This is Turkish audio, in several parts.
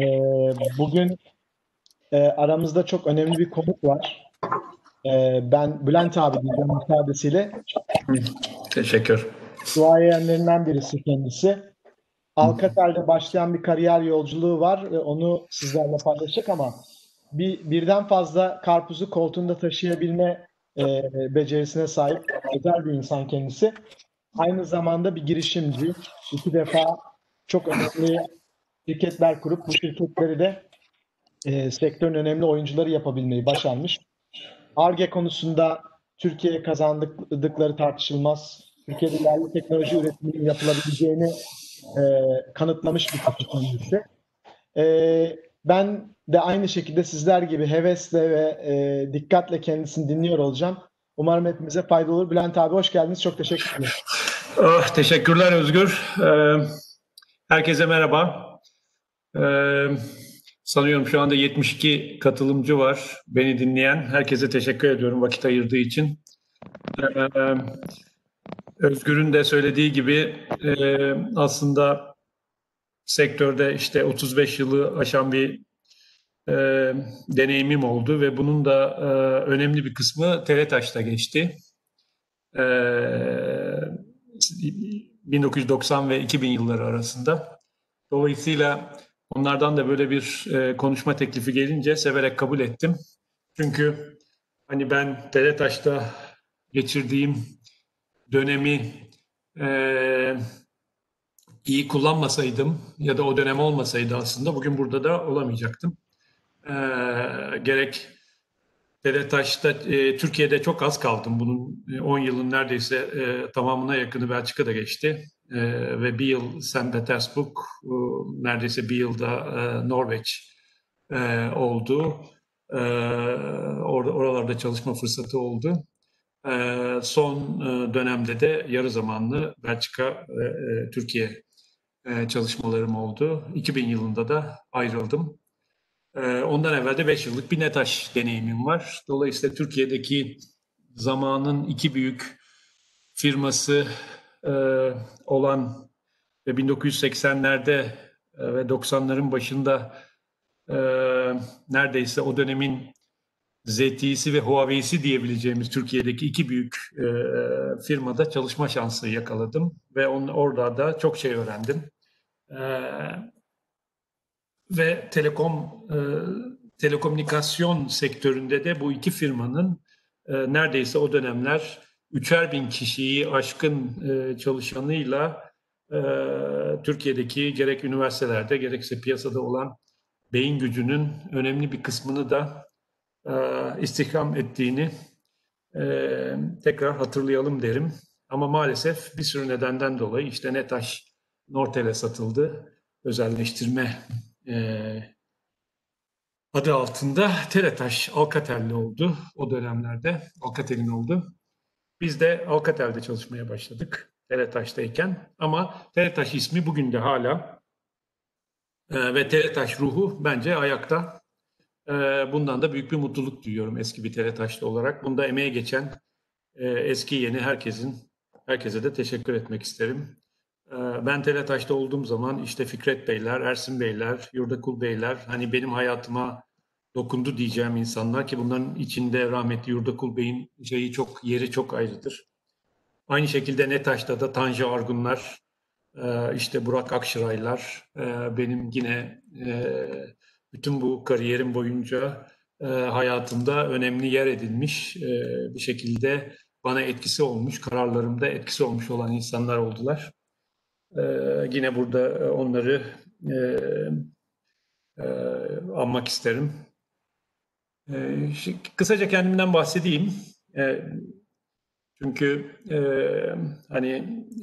Ee, bugün e, aramızda çok önemli bir konuk var. Ee, ben Bülent abi diyeceğim müsaadesiyle. Teşekkür. Duayenlerinden birisi kendisi. Alcatel'de başlayan bir kariyer yolculuğu var. ve Onu sizlerle paylaşacak ama bir birden fazla karpuzu koltuğunda taşıyabilme e, becerisine sahip özel bir insan kendisi. Aynı zamanda bir girişimci. İki defa çok önemli şirketler kurup bu şirketleri de e, sektörün önemli oyuncuları yapabilmeyi başarmış. ARGE konusunda Türkiye'ye kazandıkları tartışılmaz. Türkiye'de ilerli teknoloji üretiminin yapılabileceğini e, kanıtlamış bir kendisi. E, ben de aynı şekilde sizler gibi hevesle ve e, dikkatle kendisini dinliyor olacağım. Umarım hepimize faydalı olur. Bülent abi hoş geldiniz. Çok teşekkür ederim. Oh, teşekkürler Özgür. Ee, herkese merhaba. Ee, sanıyorum şu anda 72 katılımcı var. Beni dinleyen. Herkese teşekkür ediyorum vakit ayırdığı için. Ee, Özgür'ün de söylediği gibi e, aslında sektörde işte 35 yılı aşan bir e, deneyimim oldu ve bunun da e, önemli bir kısmı Teletaş'ta geçti. E, 1990 ve 2000 yılları arasında. Dolayısıyla onlardan da böyle bir e, konuşma teklifi gelince severek kabul ettim. Çünkü hani ben Teletaş'ta geçirdiğim dönemi e, iyi kullanmasaydım ya da o dönem olmasaydı aslında bugün burada da olamayacaktım. E, gerek Teletaş'ta e, Türkiye'de çok az kaldım. Bunun 10 yılın neredeyse e, tamamına yakını Belçika'da geçti. E, ve bir yıl St. Petersburg, e, neredeyse bir yılda e, Norveç e, oldu. E, or oralarda çalışma fırsatı oldu. E, son e, dönemde de yarı zamanlı Belçika ve e, Türkiye e, çalışmalarım oldu. 2000 yılında da ayrıldım. Ee, ondan evvel de 5 yıllık bir NETAŞ deneyimim var. Dolayısıyla Türkiye'deki zamanın iki büyük firması e, olan ve 1980'lerde e, ve 90'ların başında e, neredeyse o dönemin ZTE'si ve Huawei'si diyebileceğimiz Türkiye'deki iki büyük e, firmada çalışma şansı yakaladım ve on, orada da çok şey öğrendim. E, ve telekom e, telekomünikasyon sektöründe de bu iki firmanın e, neredeyse o dönemler üçer bin kişiyi aşkın e, çalışanıyla e, Türkiye'deki gerek üniversitelerde gerekse piyasada olan beyin gücünün önemli bir kısmını da e, istihdam ettiğini e, tekrar hatırlayalım derim. Ama maalesef bir sürü nedenden dolayı işte Netaş Nortel'e satıldı. Özelleştirme e, adı altında Teletaş Alcatel'li oldu o dönemlerde. Alcatel'in oldu. Biz de Alcatel'de çalışmaya başladık Teletaş'tayken. Ama Teletaş ismi bugün de hala e, ve Teletaş ruhu bence ayakta. E, bundan da büyük bir mutluluk duyuyorum eski bir Teletaşlı olarak. Bunda emeğe geçen e, eski yeni herkesin herkese de teşekkür etmek isterim. Ee, ben Teletaş'ta olduğum zaman işte Fikret Beyler, Ersin Beyler, Yurdakul Beyler hani benim hayatıma dokundu diyeceğim insanlar ki bunların içinde rahmetli Yurdakul Bey'in şeyi çok yeri çok ayrıdır. Aynı şekilde Netaş'ta da Tanju Argunlar, e, işte Burak Akşıraylar e, benim yine e, bütün bu kariyerim boyunca hayatımda önemli yer edinmiş bir şekilde bana etkisi olmuş, kararlarımda etkisi olmuş olan insanlar oldular. Yine burada onları anmak isterim. E, kısaca kendimden bahsedeyim. E, çünkü e, hani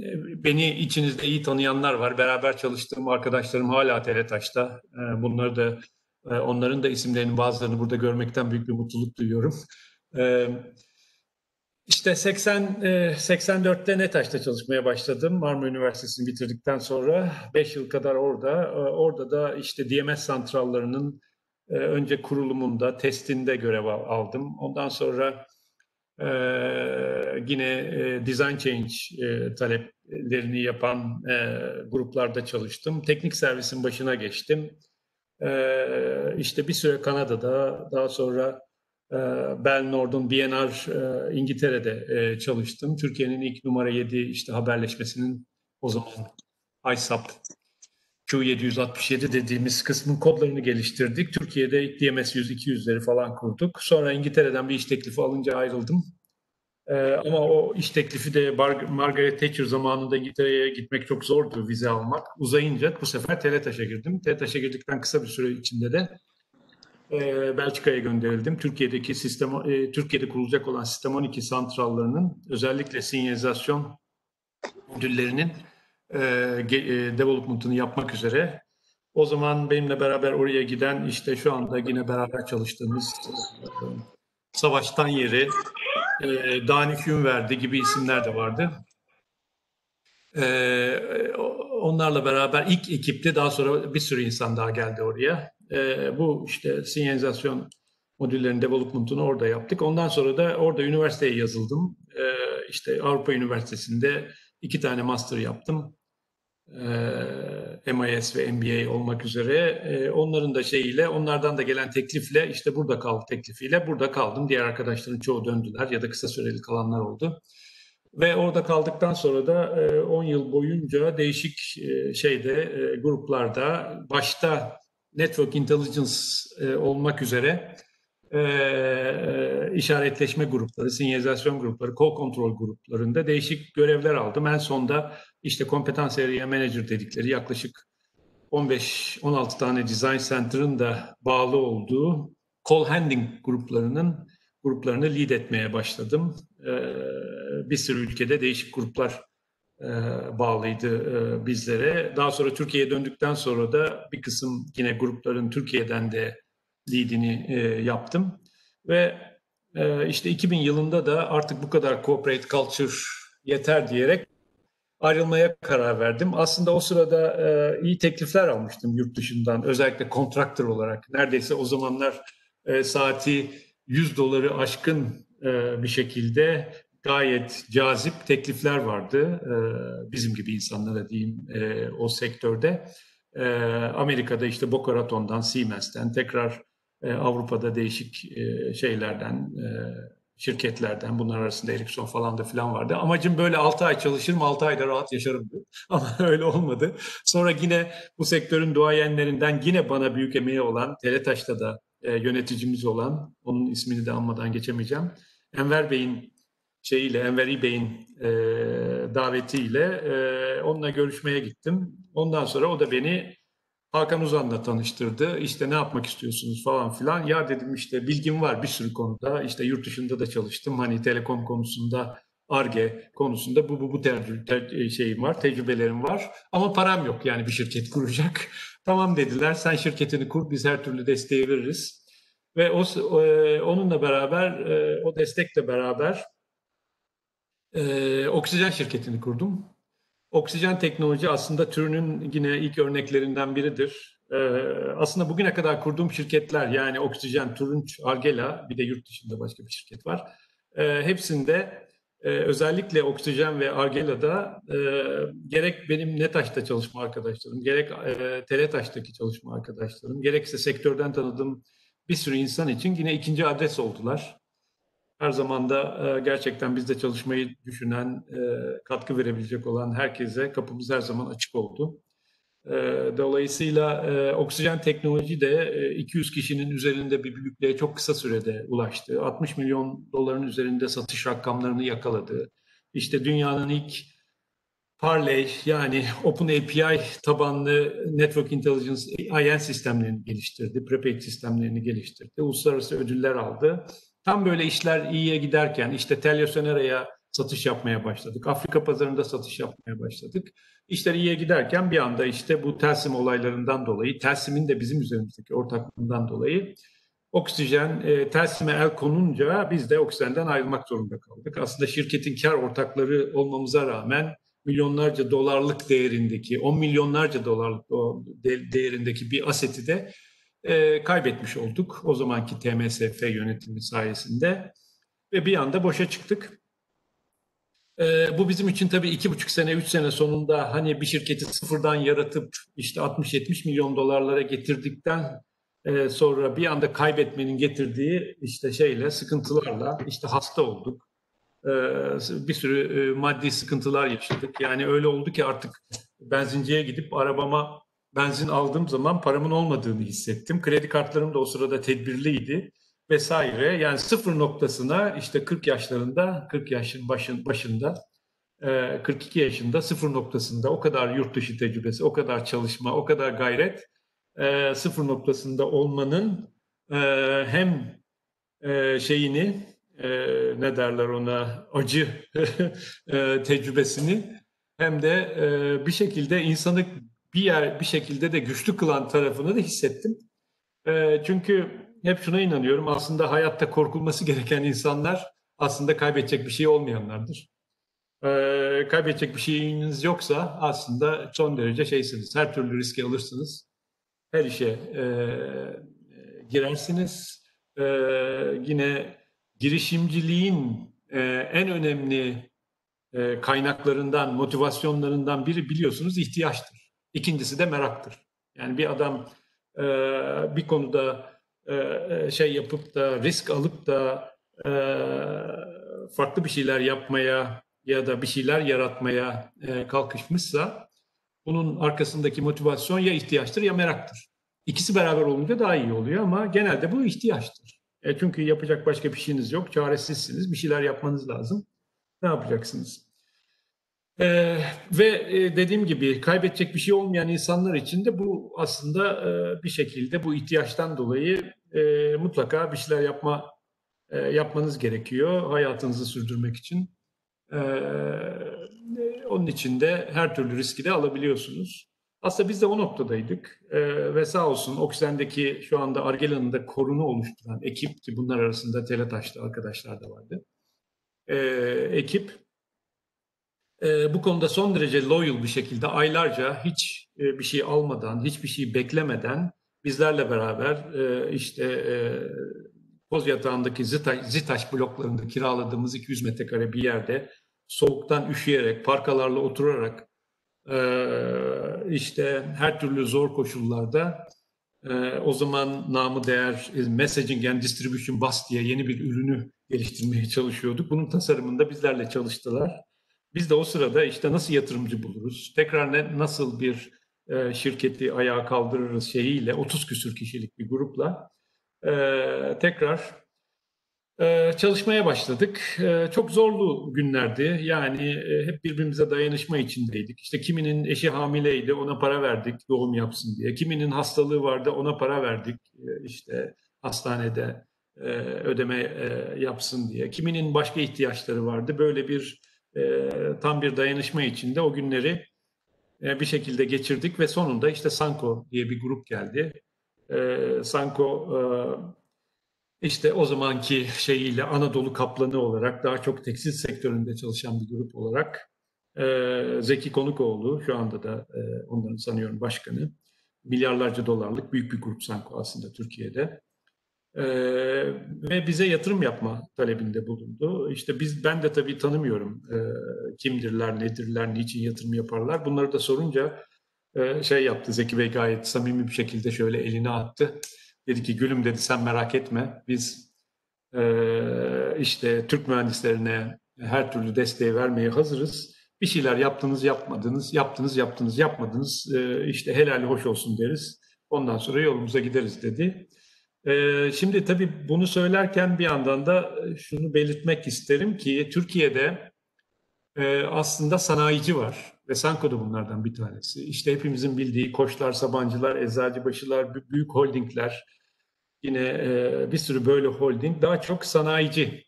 e, beni içinizde iyi tanıyanlar var. Beraber çalıştığım arkadaşlarım hala Teletaş'ta. E, bunları da e, onların da isimlerinin bazılarını burada görmekten büyük bir mutluluk duyuyorum. E, işte 80 84'te NETAŞ'ta çalışmaya başladım. Marmara Üniversitesi'ni bitirdikten sonra 5 yıl kadar orada. E, orada da işte DMS santrallarının e, önce kurulumunda, testinde görev aldım. Ondan sonra e, yine design change taleplerini yapan gruplarda çalıştım. Teknik servisin başına geçtim. E, işte bir süre Kanada'da, daha sonra e, Bell Nord'un BNR e, İngiltere'de e, çalıştım. Türkiye'nin ilk numara 7 işte haberleşmesinin o zaman ISAP Q767 dediğimiz kısmın kodlarını geliştirdik. Türkiye'de DMS 100-200'leri falan kurduk. Sonra İngiltere'den bir iş teklifi alınca ayrıldım. Ee, ama o iş teklifi de Margaret Thatcher zamanında İngiltere'ye gitmek çok zordu vize almak. Uzayınca bu sefer Teletaş'a girdim. Teletaş'a girdikten kısa bir süre içinde de e, Belçika'ya gönderildim. Türkiye'deki sistem, e, Türkiye'de kurulacak olan Sistem 12 santrallarının özellikle sinyalizasyon modüllerinin e, e, development'ını yapmak üzere. O zaman benimle beraber oraya giden işte şu anda yine beraber çalıştığımız e, Savaştan Yeri, e, Danik Ünverdi gibi isimler de vardı. E, onlarla beraber ilk ekipte daha sonra bir sürü insan daha geldi oraya. E, bu işte sinyalizasyon modüllerin development'unu orada yaptık. Ondan sonra da orada üniversiteye yazıldım. E, işte Avrupa Üniversitesi'nde iki tane master yaptım. E, MIS ve MBA olmak üzere. E, onların da şeyiyle, onlardan da gelen teklifle işte burada kal teklifiyle burada kaldım. Diğer arkadaşların çoğu döndüler ya da kısa süreli kalanlar oldu. Ve orada kaldıktan sonra da 10 e, yıl boyunca değişik şeyde gruplarda başta Network Intelligence olmak üzere işaretleşme grupları, sinyalizasyon grupları, call control gruplarında değişik görevler aldım. En sonda işte kompetans area manager dedikleri yaklaşık 15-16 tane design center'ın da bağlı olduğu call handling gruplarının gruplarını lead etmeye başladım. Bir sürü ülkede değişik gruplar bağlıydı bizlere. Daha sonra Türkiye'ye döndükten sonra da bir kısım yine grupların Türkiye'den de lead'ini yaptım. Ve işte 2000 yılında da artık bu kadar corporate culture yeter diyerek ayrılmaya karar verdim. Aslında o sırada e, iyi teklifler almıştım yurt dışından. Özellikle kontraktör olarak. Neredeyse o zamanlar e, saati 100 doları aşkın e, bir şekilde gayet cazip teklifler vardı. E, bizim gibi insanlara diyeyim e, o sektörde. E, Amerika'da işte Boca Raton'dan, Siemens'ten, tekrar e, Avrupa'da değişik e, şeylerden, e, şirketlerden bunlar arasında Ericsson falan da filan vardı. Amacım böyle 6 ay çalışırım 6 ayda rahat yaşarım Ama öyle olmadı. Sonra yine bu sektörün duayenlerinden yine bana büyük emeği olan Teletaş'ta da yöneticimiz olan onun ismini de anmadan geçemeyeceğim. Enver Bey'in şeyiyle Enver Bey'in e, davetiyle e, onunla görüşmeye gittim. Ondan sonra o da beni Hakan Uzan'la tanıştırdı. İşte ne yapmak istiyorsunuz falan filan. Ya dedim işte bilgim var bir sürü konuda. İşte yurt dışında da çalıştım. Hani telekom konusunda, ARGE konusunda bu bu bu ter, ter, şeyim var, tecrübelerim var. Ama param yok yani bir şirket kuracak. tamam dediler. Sen şirketini kur, biz her türlü desteği veririz. Ve o, e, onunla beraber, e, o destekle beraber e, oksijen şirketini kurdum. Oksijen teknoloji aslında türünün yine ilk örneklerinden biridir. Ee, aslında bugüne kadar kurduğum şirketler yani Oksijen, Turunç, Argela bir de yurt dışında başka bir şirket var. Ee, hepsinde e, özellikle Oksijen ve Argela'da e, gerek benim Netaş'ta çalışma arkadaşlarım, gerek e, Teletaş'taki çalışma arkadaşlarım, gerekse sektörden tanıdığım bir sürü insan için yine ikinci adres oldular her zaman da e, gerçekten bizde çalışmayı düşünen, e, katkı verebilecek olan herkese kapımız her zaman açık oldu. E, dolayısıyla oksijen teknoloji de 200 kişinin üzerinde bir büyüklüğe çok kısa sürede ulaştı. 60 milyon doların üzerinde satış rakamlarını yakaladı. İşte dünyanın ilk Parley yani Open API tabanlı Network Intelligence IN sistemlerini geliştirdi, prepaid sistemlerini geliştirdi, uluslararası ödüller aldı. Tam böyle işler iyiye giderken işte Telyosenera'ya satış yapmaya başladık. Afrika pazarında satış yapmaya başladık. İşler iyiye giderken bir anda işte bu Telsim olaylarından dolayı, Telsim'in de bizim üzerimizdeki ortaklığından dolayı oksijen e, Telsim'e el konunca biz de oksijenden ayrılmak zorunda kaldık. Aslında şirketin kar ortakları olmamıza rağmen milyonlarca dolarlık değerindeki, 10 milyonlarca dolarlık değerindeki bir aseti de e, kaybetmiş olduk o zamanki TMSF yönetimi sayesinde ve bir anda boşa çıktık. E, bu bizim için tabii iki buçuk sene, üç sene sonunda hani bir şirketi sıfırdan yaratıp işte 60-70 milyon dolarlara getirdikten e, sonra bir anda kaybetmenin getirdiği işte şeyle, sıkıntılarla işte hasta olduk. E, bir sürü e, maddi sıkıntılar yaşadık. Yani öyle oldu ki artık benzinciye gidip arabama benzin aldığım zaman paramın olmadığını hissettim. Kredi kartlarım da o sırada tedbirliydi vesaire. Yani sıfır noktasına işte 40 yaşlarında, 40 yaşın başın, başında, 42 yaşında sıfır noktasında o kadar yurt dışı tecrübesi, o kadar çalışma, o kadar gayret sıfır noktasında olmanın hem şeyini ne derler ona acı tecrübesini hem de bir şekilde insanı bir yer bir şekilde de güçlü kılan tarafını da hissettim. çünkü hep şuna inanıyorum. Aslında hayatta korkulması gereken insanlar aslında kaybedecek bir şey olmayanlardır. Ee, kaybedecek bir şeyiniz yoksa aslında son derece şeysiniz. Her türlü riske alırsınız. Her işe e, girersiniz. E, yine girişimciliğin e, en önemli e, kaynaklarından, motivasyonlarından biri biliyorsunuz ihtiyaçtır. İkincisi de meraktır. Yani bir adam e, bir konuda e, e, şey yapıp da risk alıp da e, farklı bir şeyler yapmaya ya da bir şeyler yaratmaya kalkışmışsa bunun arkasındaki motivasyon ya ihtiyaçtır ya meraktır. İkisi beraber olunca daha iyi oluyor ama genelde bu ihtiyaçtır. E çünkü yapacak başka bir şeyiniz yok, çaresizsiniz, bir şeyler yapmanız lazım. Ne yapacaksınız? Ee, ve e, dediğim gibi kaybedecek bir şey olmayan insanlar için de bu aslında e, bir şekilde bu ihtiyaçtan dolayı e, mutlaka bir şeyler yapma e, yapmanız gerekiyor hayatınızı sürdürmek için. E, onun için de her türlü riski de alabiliyorsunuz. Aslında biz de o noktadaydık e, ve sağ olsun Oksijen'deki şu anda Argelan'ın da korunu oluşturan ekip ki bunlar arasında Teletaş'ta arkadaşlar da vardı. E, ekip e, bu konuda son derece loyal bir şekilde aylarca hiç e, bir şey almadan, hiçbir şey beklemeden bizlerle beraber e, işte e, Poz yatağındaki Zitaş, Zitaş bloklarında kiraladığımız 200 metrekare bir yerde soğuktan üşüyerek, parkalarla oturarak e, işte her türlü zor koşullarda e, o zaman namı değer e, Messaging and Distribution Bus diye yeni bir ürünü geliştirmeye çalışıyorduk. Bunun tasarımında bizlerle çalıştılar. Biz de o sırada işte nasıl yatırımcı buluruz, tekrar ne, nasıl bir e, şirketi ayağa kaldırırız şeyiyle 30 küsür kişilik bir grupla e, tekrar e, çalışmaya başladık. E, çok zorlu günlerdi. Yani e, hep birbirimize dayanışma içindeydik. İşte kiminin eşi hamileydi ona para verdik doğum yapsın diye. Kiminin hastalığı vardı ona para verdik e, işte hastanede e, ödeme e, yapsın diye. Kiminin başka ihtiyaçları vardı. Böyle bir e, tam bir dayanışma içinde o günleri e, bir şekilde geçirdik ve sonunda işte Sanko diye bir grup geldi. E, Sanko e, işte o zamanki şeyiyle Anadolu Kaplanı olarak daha çok tekstil sektöründe çalışan bir grup olarak e, Zeki Konukoğlu şu anda da e, onların sanıyorum başkanı. Milyarlarca dolarlık büyük bir grup Sanko aslında Türkiye'de. Ee, ve bize yatırım yapma talebinde bulundu. İşte biz ben de tabii tanımıyorum e, kimdirler, nedirler, niçin yatırım yaparlar. Bunları da sorunca e, şey yaptı Zeki Bey gayet samimi bir şekilde şöyle elini attı. Dedi ki gülüm dedi sen merak etme biz e, işte Türk mühendislerine her türlü desteği vermeye hazırız. Bir şeyler yaptınız yapmadınız, yaptınız yaptınız yapmadınız e, işte helal hoş olsun deriz. Ondan sonra yolumuza gideriz dedi. Ee, şimdi tabii bunu söylerken bir yandan da e, şunu belirtmek isterim ki Türkiye'de e, aslında sanayici var ve Sanko da bunlardan bir tanesi. İşte hepimizin bildiği Koçlar, Sabancılar, Eczacıbaşılar, büyük holdingler, yine e, bir sürü böyle holding daha çok sanayici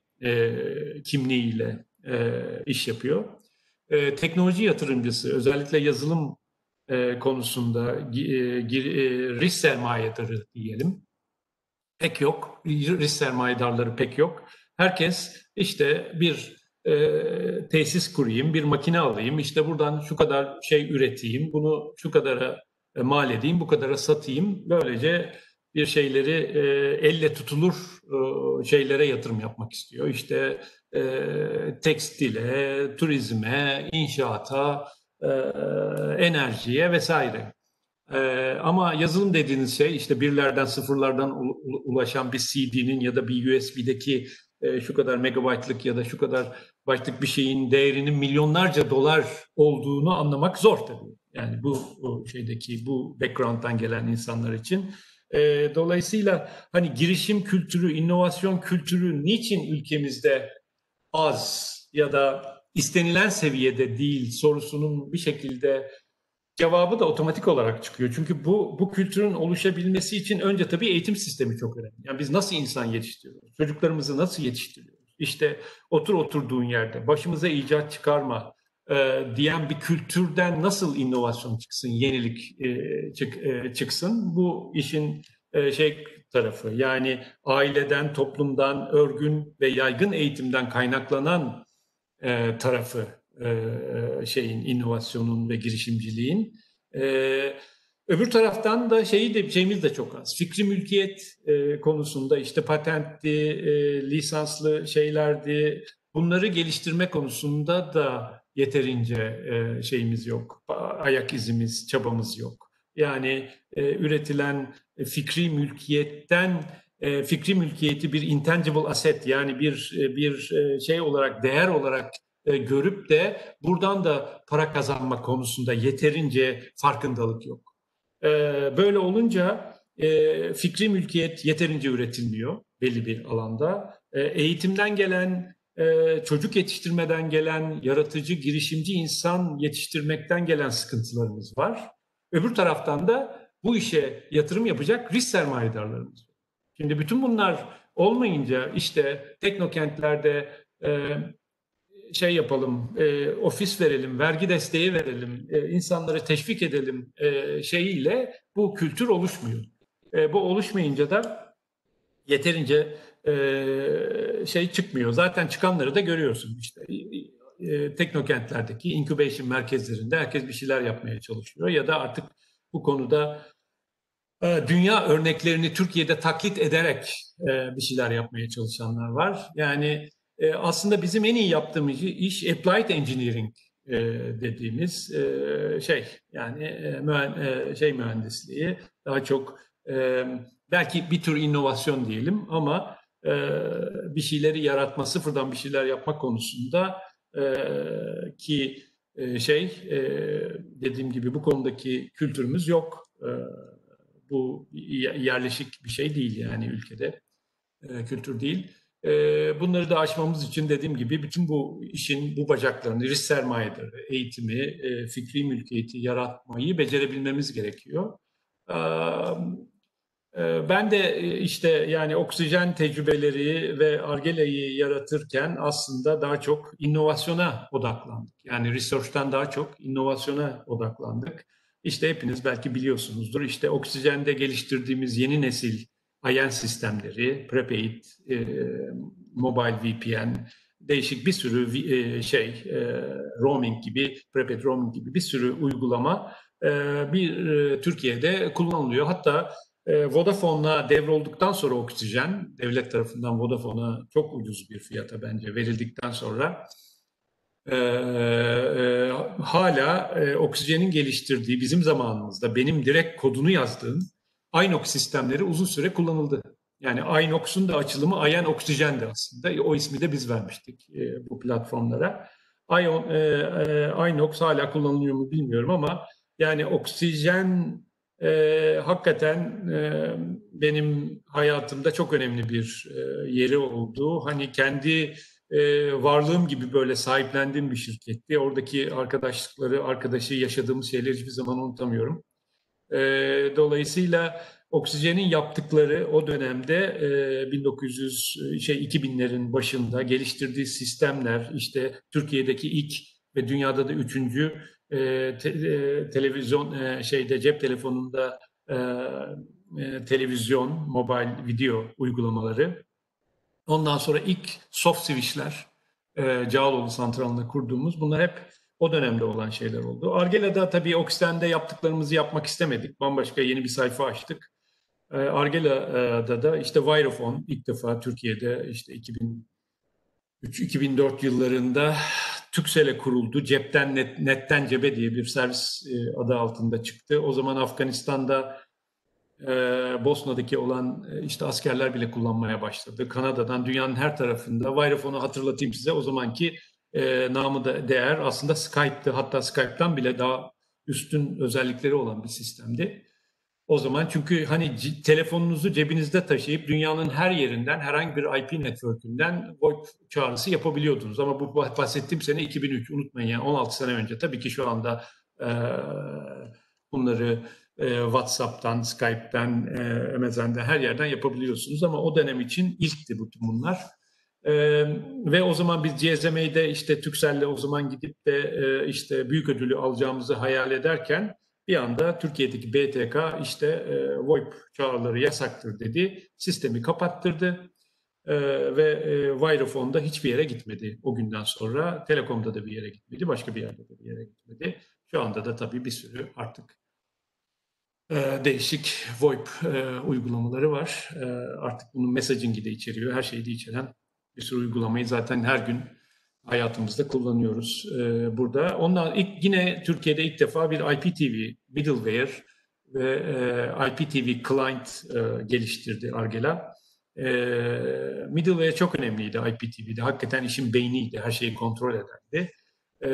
kimliğiyle iş yapıyor. Teknoloji yatırımcısı, özellikle yazılım konusunda risk sermayedarı diyelim pek yok. Risk sermayedarları pek yok. Herkes işte bir e, tesis kurayım, bir makine alayım, işte buradan şu kadar şey üreteyim, bunu şu kadara e, mal edeyim, bu kadara satayım. Böylece bir şeyleri e, elle tutulur e, şeylere yatırım yapmak istiyor. İşte e, tekstile, turizme, inşaata, e, enerjiye vesaire. E, ama yazılım dediğiniz şey işte birlerden sıfırlardan ulaşan bir CD'nin ya da bir USB'deki e, şu kadar megabaytlık ya da şu kadar baytlık bir şeyin değerinin milyonlarca dolar olduğunu anlamak zor tabii. Yani bu, bu şeydeki bu background'dan gelen insanlar için. E, dolayısıyla hani girişim kültürü, inovasyon kültürü niçin ülkemizde az ya da istenilen seviyede değil sorusunun bir şekilde cevabı da otomatik olarak çıkıyor. Çünkü bu bu kültürün oluşabilmesi için önce tabii eğitim sistemi çok önemli. Yani biz nasıl insan yetiştiriyoruz? Çocuklarımızı nasıl yetiştiriyoruz? İşte otur oturduğun yerde başımıza icat çıkarma e, diyen bir kültürden nasıl inovasyon çıksın, yenilik e, çık, e, çıksın? Bu işin e, şey tarafı. Yani aileden, toplumdan, örgün ve yaygın eğitimden kaynaklanan e, tarafı e, şeyin inovasyonun ve girişimciliğin. E, öbür taraftan da şeyi de şeyimiz de çok az. Fikri mülkiyet e, konusunda işte patentti, e, lisanslı şeylerdi. Bunları geliştirme konusunda da yeterince e, şeyimiz yok. Ayak izimiz, çabamız yok. Yani e, üretilen fikri mülkiyetten e, fikri mülkiyeti bir intangible asset yani bir bir şey olarak değer olarak e, görüp de buradan da para kazanma konusunda yeterince farkındalık yok. E, böyle olunca e, fikri mülkiyet yeterince üretilmiyor belli bir alanda. Eğitimden gelen, çocuk yetiştirmeden gelen, yaratıcı, girişimci insan yetiştirmekten gelen sıkıntılarımız var. Öbür taraftan da bu işe yatırım yapacak risk sermayedarlarımız var. Şimdi bütün bunlar olmayınca işte teknokentlerde şey yapalım, e, ofis verelim, vergi desteği verelim, e, insanları teşvik edelim e, şeyiyle bu kültür oluşmuyor. E, bu oluşmayınca da yeterince e, şey çıkmıyor. Zaten çıkanları da görüyorsun işte. E, teknokentlerdeki incubation merkezlerinde herkes bir şeyler yapmaya çalışıyor ya da artık bu konuda e, dünya örneklerini Türkiye'de taklit ederek e, bir şeyler yapmaya çalışanlar var. Yani e, aslında bizim en iyi yaptığımız iş applied engineering e, dediğimiz e, şey yani e, mühen, e, şey mühendisliği daha çok e, belki bir tür inovasyon diyelim ama e, bir şeyleri yaratma sıfırdan bir şeyler yapmak konusunda e, ki e, şey e, dediğim gibi bu konudaki kültürümüz yok. E, bu yerleşik bir şey değil yani ülkede e, kültür değil. Ee, bunları da aşmamız için dediğim gibi bütün bu işin bu bacaklarını, risk sermayeleri, eğitimi, e, fikri mülkiyeti yaratmayı becerebilmemiz gerekiyor. E, ben de e, işte yani oksijen tecrübeleri ve Argela'yı yaratırken aslında daha çok inovasyona odaklandık. Yani research'tan daha çok inovasyona odaklandık. İşte hepiniz belki biliyorsunuzdur. İşte oksijende geliştirdiğimiz yeni nesil IAN sistemleri, prepaid, e, mobile VPN, değişik bir sürü e, şey, e, roaming gibi, prepaid roaming gibi bir sürü uygulama e, bir e, Türkiye'de kullanılıyor. Hatta e, Vodafone'la devrolduktan sonra oksijen, devlet tarafından Vodafone'a çok ucuz bir fiyata bence verildikten sonra e, e, hala e, oksijenin geliştirdiği bizim zamanımızda benim direkt kodunu yazdığım Inox sistemleri uzun süre kullanıldı. Yani Inox'un da açılımı Ion Oksijen'di aslında. O ismi de biz vermiştik e, bu platformlara. Ion, e, e, Inox hala kullanılıyor mu bilmiyorum ama yani oksijen e, hakikaten e, benim hayatımda çok önemli bir e, yeri oldu. Hani kendi e, varlığım gibi böyle sahiplendiğim bir şirketti. Oradaki arkadaşlıkları, arkadaşı yaşadığımız şeyleri hiçbir zaman unutamıyorum. E, dolayısıyla oksijenin yaptıkları o dönemde e, 1900 şey 2000'lerin başında geliştirdiği sistemler işte Türkiye'deki ilk ve dünyada da üçüncü e, te, e, televizyon e, şeyde cep telefonunda e, e, televizyon, mobile video uygulamaları. Ondan sonra ilk soft switchler e, Cağaloğlu santralında kurduğumuz bunlar hep o dönemde olan şeyler oldu. Argela'da tabii Oxten'de yaptıklarımızı yapmak istemedik. Bambaşka yeni bir sayfa açtık. Ee, Argela'da da işte Virofon ilk defa Türkiye'de işte 2004 yıllarında Türksel'e kuruldu. Cepten net, netten cebe diye bir servis e, adı altında çıktı. O zaman Afganistan'da e, Bosna'daki olan e, işte askerler bile kullanmaya başladı. Kanada'dan dünyanın her tarafında. Virofone'u hatırlatayım size. O zamanki e, namı da değer aslında Skype'tı. Hatta Skype'tan bile daha üstün özellikleri olan bir sistemdi. O zaman çünkü hani telefonunuzu cebinizde taşıyıp dünyanın her yerinden herhangi bir IP network'ünden VoIP çağrısı yapabiliyordunuz. Ama bu bahsettiğim sene 2003 unutmayın yani 16 sene önce. Tabii ki şu anda e, bunları e, WhatsApp'tan, Skype'ten, e, MSN'den her yerden yapabiliyorsunuz. Ama o dönem için ilkti bütün bunlar. E, ve o zaman biz CSMA'de işte Türkcell'le o zaman gidip de e, işte büyük ödülü alacağımızı hayal ederken bir anda Türkiye'deki BTK işte e, VoIP çağrıları yasaktır dedi. Sistemi kapattırdı. E, ve e, Virofone'da hiçbir yere gitmedi o günden sonra. Telekom'da da bir yere gitmedi. Başka bir yerde de bir yere gitmedi. Şu anda da tabii bir sürü artık e, değişik VoIP e, uygulamaları var. E, artık bunun messaging'i de içeriyor. Her şeyi de içeren bir sürü uygulamayı zaten her gün hayatımızda kullanıyoruz e, burada. Ondan ilk yine Türkiye'de ilk defa bir IPTV middleware ve e, IPTV client e, geliştirdi Argela. E, middleware çok önemliydi IPTV'de. Hakikaten işin beyniydi. Her şeyi kontrol ederdi. E,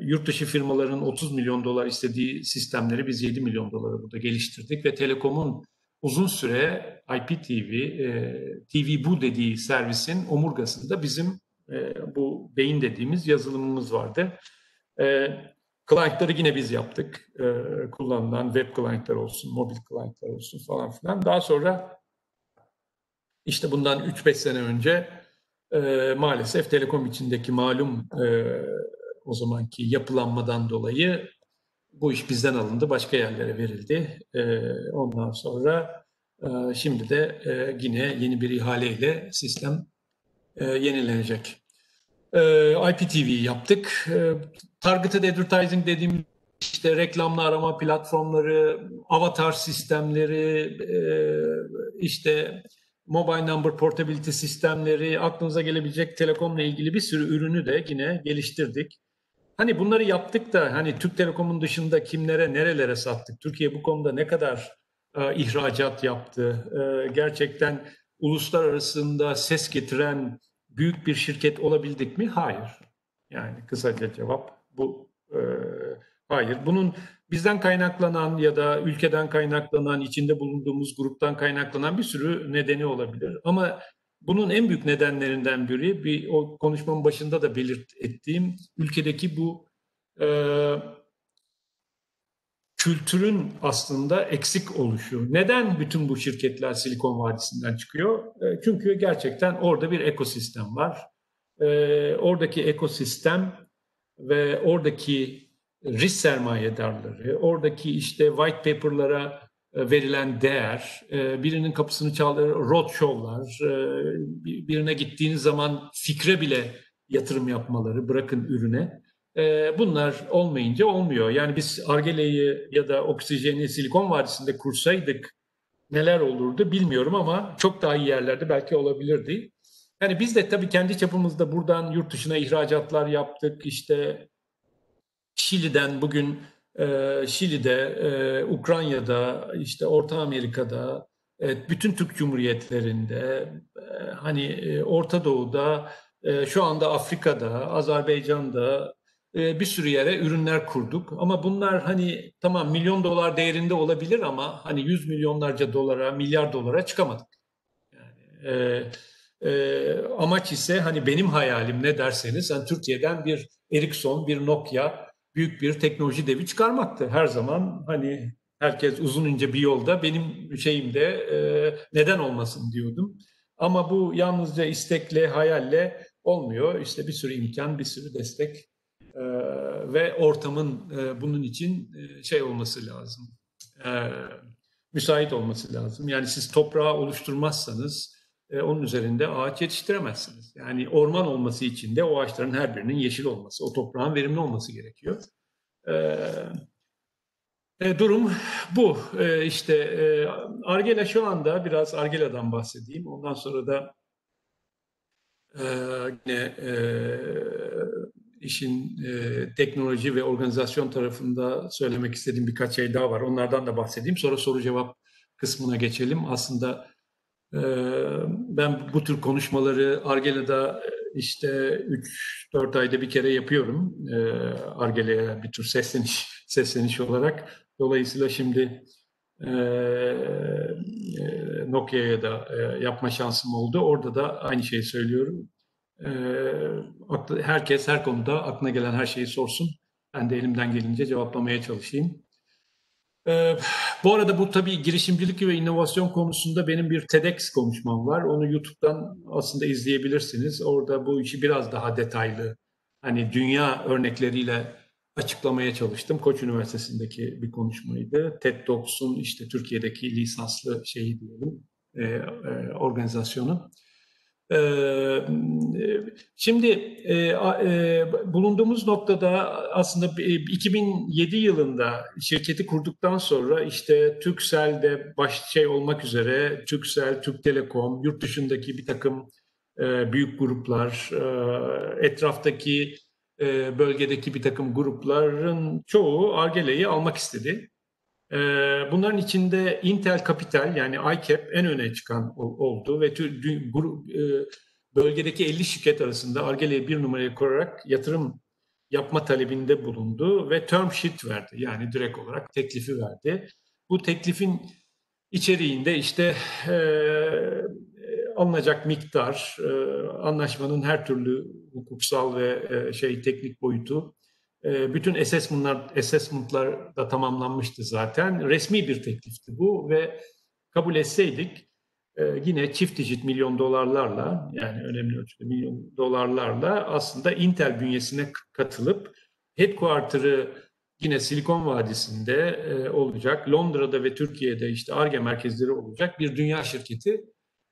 yurt dışı firmaların 30 milyon dolar istediği sistemleri biz 7 milyon dolara burada geliştirdik ve Telekom'un uzun süre IPTV, e, TV Bu dediği servisin omurgasında bizim e, bu beyin dediğimiz yazılımımız vardı. E, client'ları yine biz yaptık. E, kullanılan web client'lar olsun, mobil client'lar olsun falan filan. Daha sonra işte bundan 3-5 sene önce maalesef Telekom içindeki malum o zamanki yapılanmadan dolayı bu iş bizden alındı, başka yerlere verildi. E, ondan sonra e, şimdi de e, yine yeni bir ihaleyle sistem e, yenilenecek. E, IPTV yaptık. E, targeted advertising dediğim işte reklamlı arama platformları, avatar sistemleri, e, işte mobile number portability sistemleri, aklınıza gelebilecek telekomla ilgili bir sürü ürünü de yine geliştirdik. Hani bunları yaptık da hani Türk Telekom'un dışında kimlere, nerelere sattık? Türkiye bu konuda ne kadar e, ihracat yaptı? E, gerçekten uluslararasında ses getiren büyük bir şirket olabildik mi? Hayır. Yani kısaca cevap bu. E, hayır. Bunun bizden kaynaklanan ya da ülkeden kaynaklanan, içinde bulunduğumuz gruptan kaynaklanan bir sürü nedeni olabilir. Ama bunun en büyük nedenlerinden biri, bir o konuşmamın başında da belirt ettiğim ülkedeki bu e, kültürün aslında eksik oluşu. Neden bütün bu şirketler Silikon Vadisi'nden çıkıyor? E, çünkü gerçekten orada bir ekosistem var. E, oradaki ekosistem ve oradaki risk sermayedarları, oradaki işte white paper'lara verilen değer, birinin kapısını çalır, roadshow'lar, birine gittiğiniz zaman fikre bile yatırım yapmaları, bırakın ürüne. E, bunlar olmayınca olmuyor. Yani biz Argele'yi ya da Oksijeni Silikon Vadisi'nde kursaydık neler olurdu bilmiyorum ama çok daha iyi yerlerde belki olabilirdi. Yani biz de tabii kendi çapımızda buradan yurt dışına ihracatlar yaptık. İşte Şili'den bugün e, Şili'de, e, Ukrayna'da, işte Orta Amerika'da, evet, bütün Türk Cumhuriyetlerinde, e, hani e, Orta Doğu'da, e, şu anda Afrika'da, Azerbaycan'da, e, bir sürü yere ürünler kurduk. Ama bunlar hani tamam milyon dolar değerinde olabilir ama hani yüz milyonlarca dolara, milyar dolara çıkamadık. Yani, e, e, amaç ise hani benim hayalim ne derseniz hani Türkiye'den bir Ericsson, bir Nokia büyük bir teknoloji devi çıkarmaktı. Her zaman hani herkes uzun ince bir yolda benim şeyimde e, neden olmasın diyordum. Ama bu yalnızca istekle, hayalle olmuyor. İşte bir sürü imkan, bir sürü destek e, ve ortamın e, bunun için e, şey olması lazım. E, müsait olması lazım. Yani siz toprağı oluşturmazsanız e, onun üzerinde ağaç yetiştiremezsiniz. Yani orman olması için de o ağaçların her birinin yeşil olması, o toprağın verimli olması gerekiyor. E, e, durum bu. E, işte e, Argela şu anda biraz Argela'dan bahsedeyim. Ondan sonra da e, yine e, işin e, teknoloji ve organizasyon tarafında söylemek istediğim birkaç şey daha var. Onlardan da bahsedeyim. Sonra soru cevap kısmına geçelim. Aslında ben bu tür konuşmaları Argela'da işte 3-4 ayda bir kere yapıyorum. E, Argela'ya bir tür sesleniş, sesleniş olarak. Dolayısıyla şimdi e, Nokia'ya da e, yapma şansım oldu. Orada da aynı şeyi söylüyorum. E, herkes her konuda aklına gelen her şeyi sorsun. Ben de elimden gelince cevaplamaya çalışayım. Ee, bu arada bu tabii girişimcilik ve inovasyon konusunda benim bir TEDx konuşmam var. Onu YouTube'dan aslında izleyebilirsiniz. Orada bu işi biraz daha detaylı, hani dünya örnekleriyle açıklamaya çalıştım. Koç Üniversitesi'ndeki bir konuşmaydı. TED Talks'un işte Türkiye'deki lisanslı şeyi diyelim, e, e, organizasyonu. Ee, şimdi e, e, bulunduğumuz noktada aslında 2007 yılında şirketi kurduktan sonra işte Türkcell'de baş şey olmak üzere Türkcell, Türk Telekom, yurt dışındaki bir takım e, büyük gruplar, etraftaki bölgedeki bir takım grupların çoğu Argele'yi almak istedi. Ee, bunların içinde Intel Capital yani iCap en öne çıkan oldu ve e, bölgedeki 50 şirket arasında Argele'ye bir numaraya koyarak yatırım yapma talebinde bulundu ve term sheet verdi. Yani direkt olarak teklifi verdi. Bu teklifin içeriğinde işte e, alınacak miktar, e, anlaşmanın her türlü hukuksal ve e, şey teknik boyutu bütün assessment'lar, assessment'lar da tamamlanmıştı zaten. Resmi bir teklifti bu ve kabul etseydik e, yine çift dijit milyon dolarlarla yani önemli ölçüde milyon dolarlarla aslında Intel bünyesine katılıp headquarter'ı yine Silikon Vadisi'nde e, olacak. Londra'da ve Türkiye'de işte ARGE merkezleri olacak bir dünya şirketi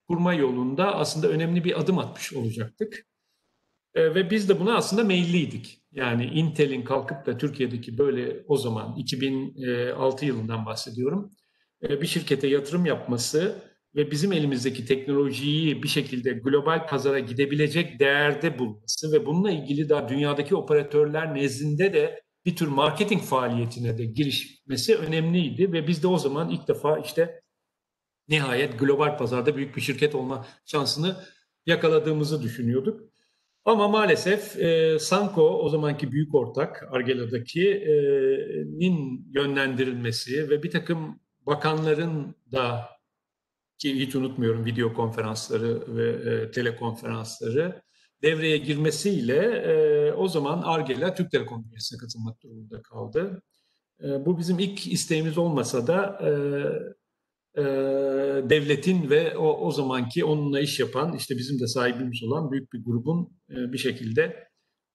kurma yolunda aslında önemli bir adım atmış olacaktık. E, ve biz de buna aslında meyilliydik. Yani Intel'in kalkıp da Türkiye'deki böyle o zaman 2006 yılından bahsediyorum. E, bir şirkete yatırım yapması ve bizim elimizdeki teknolojiyi bir şekilde global pazara gidebilecek değerde bulması ve bununla ilgili daha dünyadaki operatörler nezdinde de bir tür marketing faaliyetine de girişmesi önemliydi ve biz de o zaman ilk defa işte nihayet global pazarda büyük bir şirket olma şansını yakaladığımızı düşünüyorduk. Ama maalesef e, Sanko o zamanki büyük ortak Argela'daki,'nin yönlendirilmesi ve bir takım bakanların da ki hiç unutmuyorum video konferansları ve e, telekonferansları devreye girmesiyle e, o zaman Argela Türk Telekom bünyesine katılmak durumunda kaldı. E, bu bizim ilk isteğimiz olmasa da e, e, devletin ve o, o zamanki onunla iş yapan işte bizim de sahibimiz olan büyük bir grubun e, bir şekilde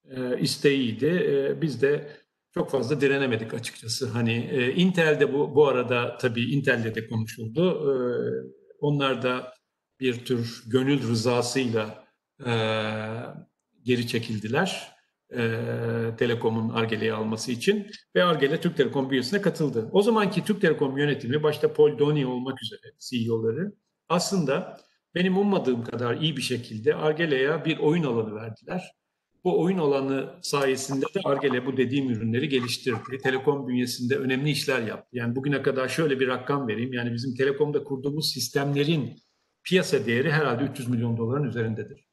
e, isteğiydi. E, biz de çok fazla direnemedik açıkçası. Hani e, Intel'de bu bu arada tabii Intel'de de konuşuldu. E, onlar da bir tür gönül rızasıyla e, geri çekildiler e, Telekom'un Argele'yi alması için ve Argele Türk Telekom bünyesine katıldı. O zamanki Türk Telekom yönetimi başta Paul Doni olmak üzere CEO'ları aslında benim ummadığım kadar iyi bir şekilde Argele'ye bir oyun alanı verdiler. Bu oyun alanı sayesinde de Argele bu dediğim ürünleri geliştirdi. Telekom bünyesinde önemli işler yaptı. Yani bugüne kadar şöyle bir rakam vereyim. Yani bizim Telekom'da kurduğumuz sistemlerin piyasa değeri herhalde 300 milyon doların üzerindedir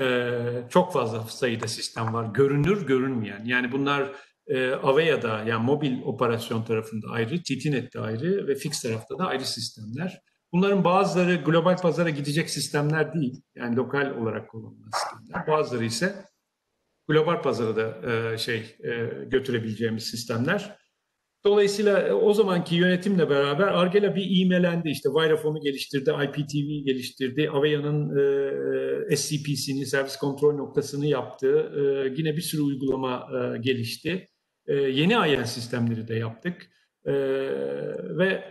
e, çok fazla sayıda sistem var. Görünür, görünmeyen. Yani bunlar e, Aveya'da yani mobil operasyon tarafında ayrı, TTNet'te ayrı ve fix tarafta da ayrı sistemler. Bunların bazıları global pazara gidecek sistemler değil. Yani lokal olarak kullanılan sistemler. Bazıları ise global pazara da e, şey e, götürebileceğimiz sistemler. Dolayısıyla e, o zamanki yönetimle beraber Argela bir imelendi. İşte Virofon'u geliştirdi, IPTV geliştirdi, Aveya'nın e, SCP'sini, servis kontrol noktasını yaptı. E, yine bir sürü uygulama e, gelişti. E, yeni IAN sistemleri de yaptık. E, ve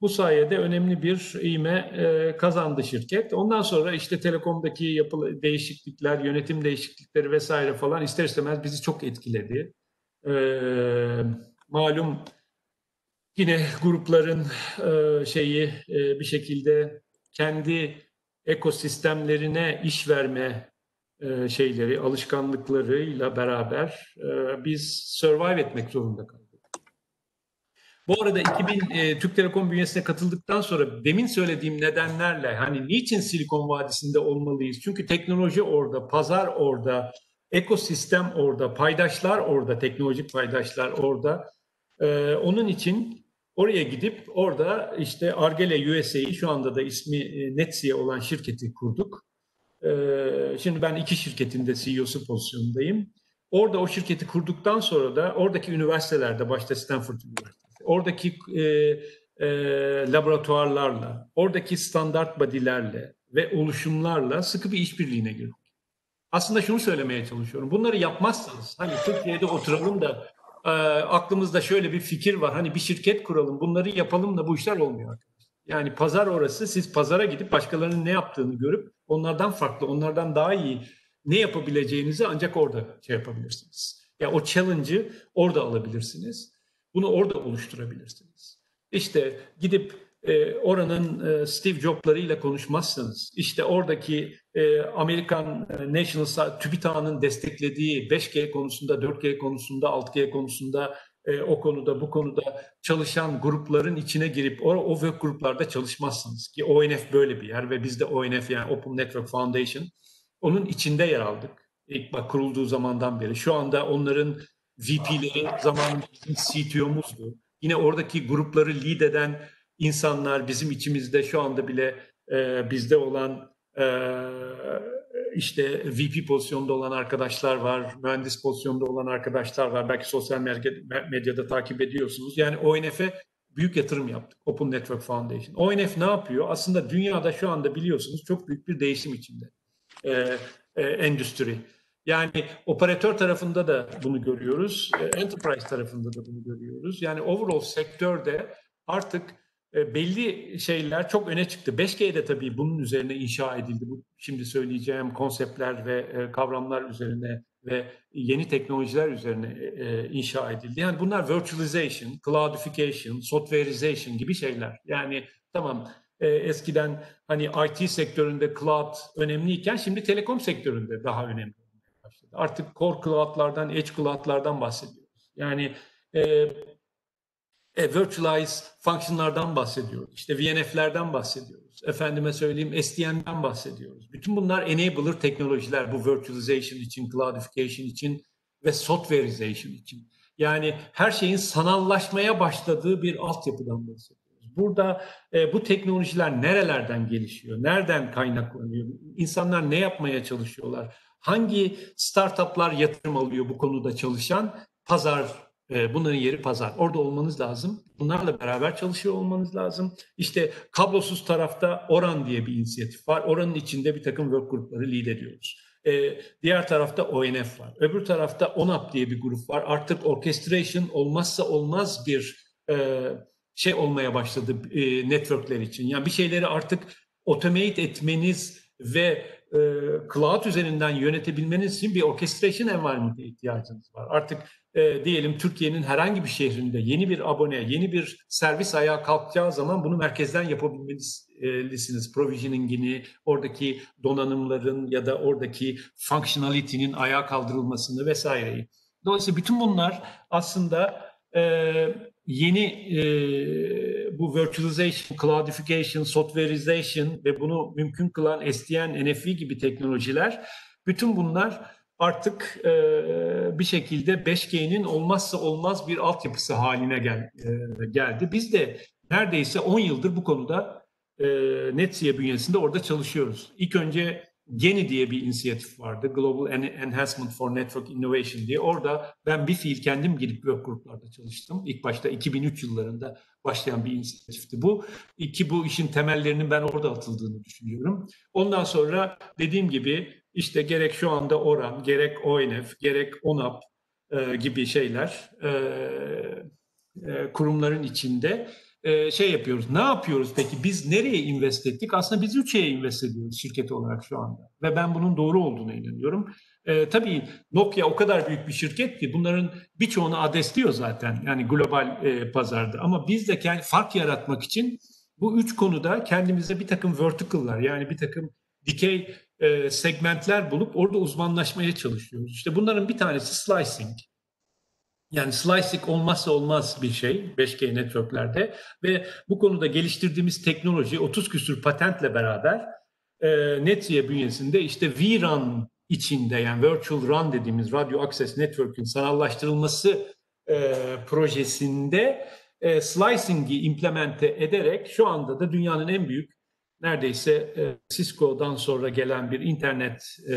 bu sayede önemli bir ivme e, kazandı şirket. Ondan sonra işte Telekom'daki yapılı değişiklikler, yönetim değişiklikleri vesaire falan ister istemez bizi çok etkiledi. E, malum yine grupların e, şeyi e, bir şekilde kendi ekosistemlerine iş verme e, şeyleri, alışkanlıklarıyla beraber biz survive etmek zorunda kaldık. Bu arada 2000 e, Türk Telekom bünyesine katıldıktan sonra demin söylediğim nedenlerle hani niçin Silikon Vadisi'nde olmalıyız? Çünkü teknoloji orada, pazar orada, ekosistem orada, paydaşlar orada, teknolojik paydaşlar orada. E, onun için oraya gidip orada işte Argele USA'yı şu anda da ismi e, Netsia olan şirketi kurduk. E, şimdi ben iki şirketin de CEO'su pozisyondayım. Orada o şirketi kurduktan sonra da oradaki üniversitelerde başta Stanford Üniversitesi oradaki e, e, laboratuvarlarla, oradaki standart body'lerle ve oluşumlarla sıkı bir işbirliğine girdik. Aslında şunu söylemeye çalışıyorum. Bunları yapmazsanız, hani Türkiye'de oturalım da e, aklımızda şöyle bir fikir var. Hani bir şirket kuralım, bunları yapalım da bu işler olmuyor. Yani pazar orası. Siz pazara gidip başkalarının ne yaptığını görüp onlardan farklı, onlardan daha iyi ne yapabileceğinizi ancak orada şey yapabilirsiniz. Ya yani o challenge'ı orada alabilirsiniz. Bunu orada oluşturabilirsiniz. İşte gidip e, oranın e, Steve Jobs'larıyla konuşmazsanız, işte oradaki e, Amerikan e, National TÜBİTAK'ın desteklediği 5G konusunda, 4G konusunda, 6G konusunda, e, o konuda, bu konuda çalışan grupların içine girip o, o work gruplarda çalışmazsınız ki ONF böyle bir yer ve biz de ONF yani Open Network Foundation onun içinde yer aldık. İlk bak kurulduğu zamandan beri. Şu anda onların VP'leri zamanında bizim CTO'muzdu. Yine oradaki grupları lead eden insanlar bizim içimizde şu anda bile e, bizde olan e, işte VP pozisyonda olan arkadaşlar var, mühendis pozisyonda olan arkadaşlar var. Belki sosyal medyada takip ediyorsunuz. Yani ONF'e büyük yatırım yaptık. Open Network Foundation. ONF ne yapıyor? Aslında dünyada şu anda biliyorsunuz çok büyük bir değişim içinde. Ee, e, endüstri. Yani operatör tarafında da bunu görüyoruz, e, enterprise tarafında da bunu görüyoruz. Yani overall sektörde artık belli şeyler çok öne çıktı. 5G'de tabii bunun üzerine inşa edildi. Bu şimdi söyleyeceğim konseptler ve e, kavramlar üzerine ve yeni teknolojiler üzerine inşa edildi. Yani bunlar virtualization, cloudification, softwareization gibi şeyler. Yani tamam eskiden hani IT sektöründe cloud önemliyken şimdi telekom sektöründe daha önemli Artık core cloud'lardan, edge cloud'lardan bahsediyoruz. Yani e, virtualized function'lardan bahsediyoruz. İşte VNF'lerden bahsediyoruz. Efendime söyleyeyim SDN'den bahsediyoruz. Bütün bunlar enabler teknolojiler bu virtualization için, cloudification için ve softwareization için. Yani her şeyin sanallaşmaya başladığı bir altyapıdan bahsediyoruz. Burada e, bu teknolojiler nerelerden gelişiyor? Nereden kaynaklanıyor? İnsanlar ne yapmaya çalışıyorlar? Hangi startuplar yatırım alıyor bu konuda çalışan? Pazar, bunların yeri pazar. Orada olmanız lazım. Bunlarla beraber çalışıyor olmanız lazım. İşte kablosuz tarafta Oran diye bir inisiyatif var. Oranın içinde bir takım work grupları lead ediyoruz. Ee, diğer tarafta ONF var. Öbür tarafta ONAP diye bir grup var. Artık orchestration olmazsa olmaz bir e, şey olmaya başladı e, networkler için. Yani bir şeyleri artık automate etmeniz ve e, cloud üzerinden yönetebilmeniz için bir orchestration environment'e ihtiyacınız var. Artık e, diyelim Türkiye'nin herhangi bir şehrinde yeni bir abone, yeni bir servis ayağa kalkacağı zaman bunu merkezden yapabilmelisiniz. Provisioning'ini, oradaki donanımların ya da oradaki functionality'nin ayağa kaldırılmasını vesaireyi. Dolayısıyla bütün bunlar aslında e, yeni e, bu virtualization, cloudification, softwareization ve bunu mümkün kılan SDN, NFV gibi teknolojiler bütün bunlar artık e, bir şekilde 5G'nin olmazsa olmaz bir altyapısı haline gel, e, geldi. Biz de neredeyse 10 yıldır bu konuda e, Netsia bünyesinde orada çalışıyoruz. İlk önce Geni diye bir inisiyatif vardı. Global Enhancement for Network Innovation diye. Orada ben bir fiil kendim gidip work gruplarda çalıştım. İlk başta 2003 yıllarında başlayan bir inisiyatifti bu. İki bu işin temellerinin ben orada atıldığını düşünüyorum. Ondan sonra dediğim gibi işte gerek şu anda Oran, gerek ONF, gerek ONAP e, gibi şeyler e, e, kurumların içinde e, şey yapıyoruz. Ne yapıyoruz peki? Biz nereye invest ettik? Aslında biz üç şeye invest ediyoruz şirket olarak şu anda. Ve ben bunun doğru olduğuna inanıyorum. E, tabii Nokia o kadar büyük bir şirket ki bunların birçoğunu adresliyor zaten. Yani global e, pazarda. Ama biz de kendi fark yaratmak için bu üç konuda kendimize bir takım vertical'lar yani bir takım dikey e, segmentler bulup orada uzmanlaşmaya çalışıyoruz. İşte bunların bir tanesi slicing. Yani slicing olmazsa olmaz bir şey 5G networklerde. Ve bu konuda geliştirdiğimiz teknoloji 30 küsür patentle beraber e, Netgear bünyesinde işte vRAN içinde yani Virtual RAN dediğimiz Radio Access Network'ün sanallaştırılması e, projesinde e, slicing'i implemente ederek şu anda da dünyanın en büyük neredeyse e, Cisco'dan sonra gelen bir internet e,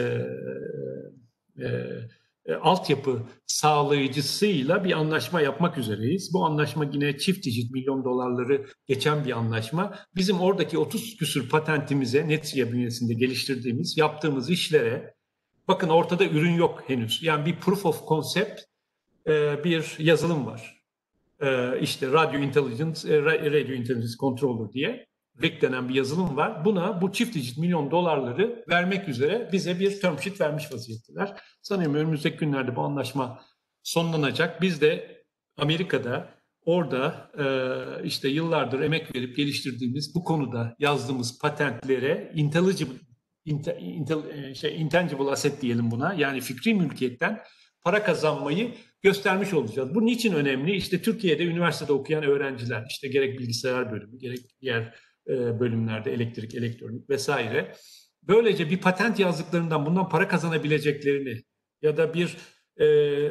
e, e, altyapı sağlayıcısıyla bir anlaşma yapmak üzereyiz. Bu anlaşma yine çift dijit milyon dolarları geçen bir anlaşma. Bizim oradaki 30 küsür patentimize Netsia bünyesinde geliştirdiğimiz, yaptığımız işlere bakın ortada ürün yok henüz. Yani bir proof of concept e, bir yazılım var. E, işte Radio Intelligence, e, Radio Intelligence Controller diye. RIC denen bir yazılım var. Buna bu çift dijit milyon dolarları vermek üzere bize bir term sheet vermiş vaziyetteler. Sanıyorum önümüzdeki günlerde bu anlaşma sonlanacak. Biz de Amerika'da orada e, işte yıllardır emek verip geliştirdiğimiz bu konuda yazdığımız patentlere intelligible, intel, şey, intangible asset diyelim buna yani fikri mülkiyetten para kazanmayı göstermiş olacağız. Bu niçin önemli? İşte Türkiye'de üniversitede okuyan öğrenciler, işte gerek bilgisayar bölümü, gerek diğer bölümlerde elektrik, elektronik vesaire. Böylece bir patent yazdıklarından bundan para kazanabileceklerini ya da bir e,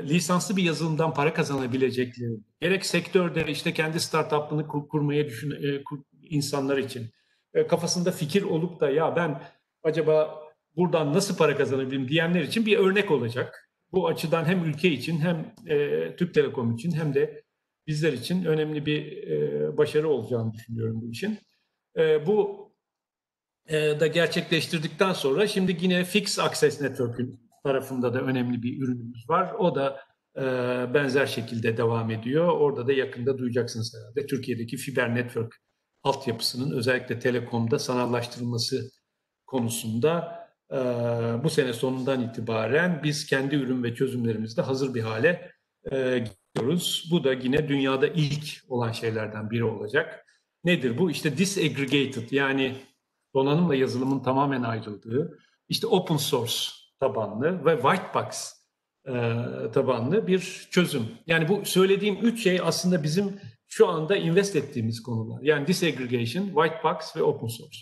lisanslı bir yazılımdan para kazanabileceklerini, gerek sektörde işte kendi startup'ını kur, kurmaya düşün e, kur, insanlar için e, kafasında fikir olup da ya ben acaba buradan nasıl para kazanabilirim diyenler için bir örnek olacak. Bu açıdan hem ülke için hem e, Türk Telekom için hem de bizler için önemli bir e, başarı olacağını düşünüyorum bu için. E, bu e, da gerçekleştirdikten sonra şimdi yine Fix Access Network'ün tarafında da önemli bir ürünümüz var. O da e, benzer şekilde devam ediyor. Orada da yakında duyacaksınız herhalde. Türkiye'deki fiber network altyapısının özellikle telekomda sanallaştırılması konusunda e, bu sene sonundan itibaren biz kendi ürün ve çözümlerimizde hazır bir hale e, gidiyoruz. Bu da yine dünyada ilk olan şeylerden biri olacak. Nedir bu? İşte disaggregated yani donanımla yazılımın tamamen ayrıldığı, işte open source tabanlı ve white box e, tabanlı bir çözüm. Yani bu söylediğim üç şey aslında bizim şu anda invest ettiğimiz konular. Yani disaggregation, white box ve open source.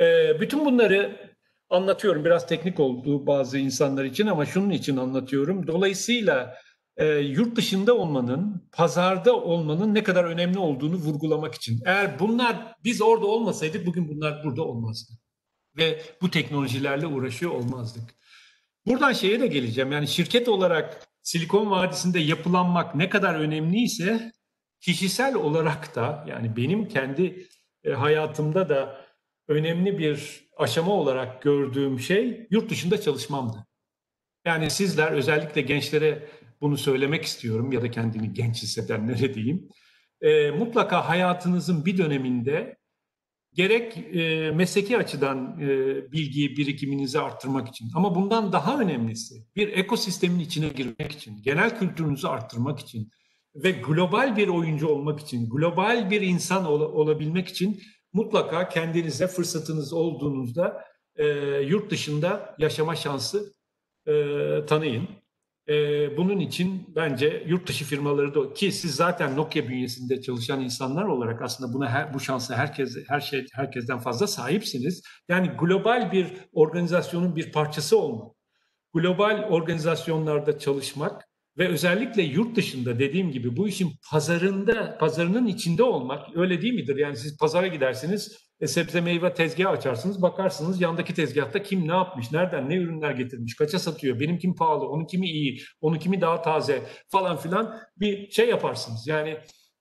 E, bütün bunları anlatıyorum. Biraz teknik oldu bazı insanlar için ama şunun için anlatıyorum. Dolayısıyla e, yurt dışında olmanın, pazarda olmanın ne kadar önemli olduğunu vurgulamak için. Eğer bunlar biz orada olmasaydık bugün bunlar burada olmazdı. Ve bu teknolojilerle uğraşıyor olmazdık. Buradan şeye de geleceğim. Yani şirket olarak Silikon Vadisi'nde yapılanmak ne kadar önemliyse kişisel olarak da yani benim kendi e, hayatımda da önemli bir aşama olarak gördüğüm şey yurt dışında çalışmamdı. Yani sizler özellikle gençlere bunu söylemek istiyorum ya da kendini genç hissedenlere diyeyim. E, mutlaka hayatınızın bir döneminde gerek e, mesleki açıdan e, bilgiyi birikiminizi arttırmak için ama bundan daha önemlisi bir ekosistemin içine girmek için, genel kültürünüzü arttırmak için ve global bir oyuncu olmak için, global bir insan ol, olabilmek için mutlaka kendinize fırsatınız olduğunuzda e, yurt dışında yaşama şansı e, tanıyın. E, bunun için bence yurt dışı firmaları da ki siz zaten Nokia bünyesinde çalışan insanlar olarak aslında buna her, bu şansı herkes her şey herkesten fazla sahipsiniz. Yani global bir organizasyonun bir parçası olmak, global organizasyonlarda çalışmak ve özellikle yurt dışında dediğim gibi bu işin pazarında, pazarının içinde olmak öyle değil midir? Yani siz pazara gidersiniz, e, sebze meyve tezgahı açarsınız, bakarsınız yandaki tezgahta kim ne yapmış, nereden ne ürünler getirmiş, kaça satıyor, benim kim pahalı, onun kimi iyi, onun kimi daha taze falan filan bir şey yaparsınız. Yani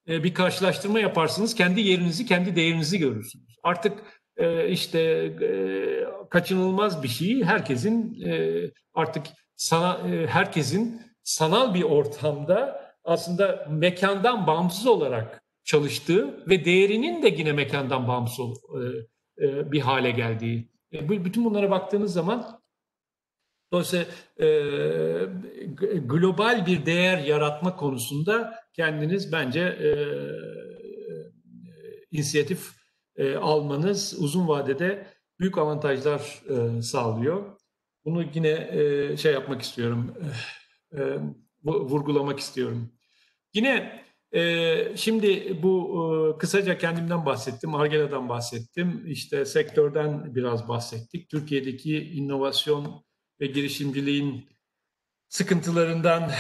e, bir karşılaştırma yaparsınız, kendi yerinizi, kendi değerinizi görürsünüz. Artık e, işte e, kaçınılmaz bir şey herkesin e, artık sana e, herkesin sanal bir ortamda aslında mekandan bağımsız olarak çalıştığı ve değerinin de yine mekandan bağımsız e, e, bir hale geldiği. E, bütün bunlara baktığınız zaman dolayısıyla global bir değer yaratma konusunda kendiniz bence inisiyatif almanız uzun vadede büyük avantajlar sağlıyor. Bunu yine şey yapmak istiyorum, vurgulamak istiyorum. Yine şimdi bu e, kısaca kendimden bahsettim, Argela'dan bahsettim, işte sektörden biraz bahsettik. Türkiye'deki inovasyon ve girişimciliğin sıkıntılarından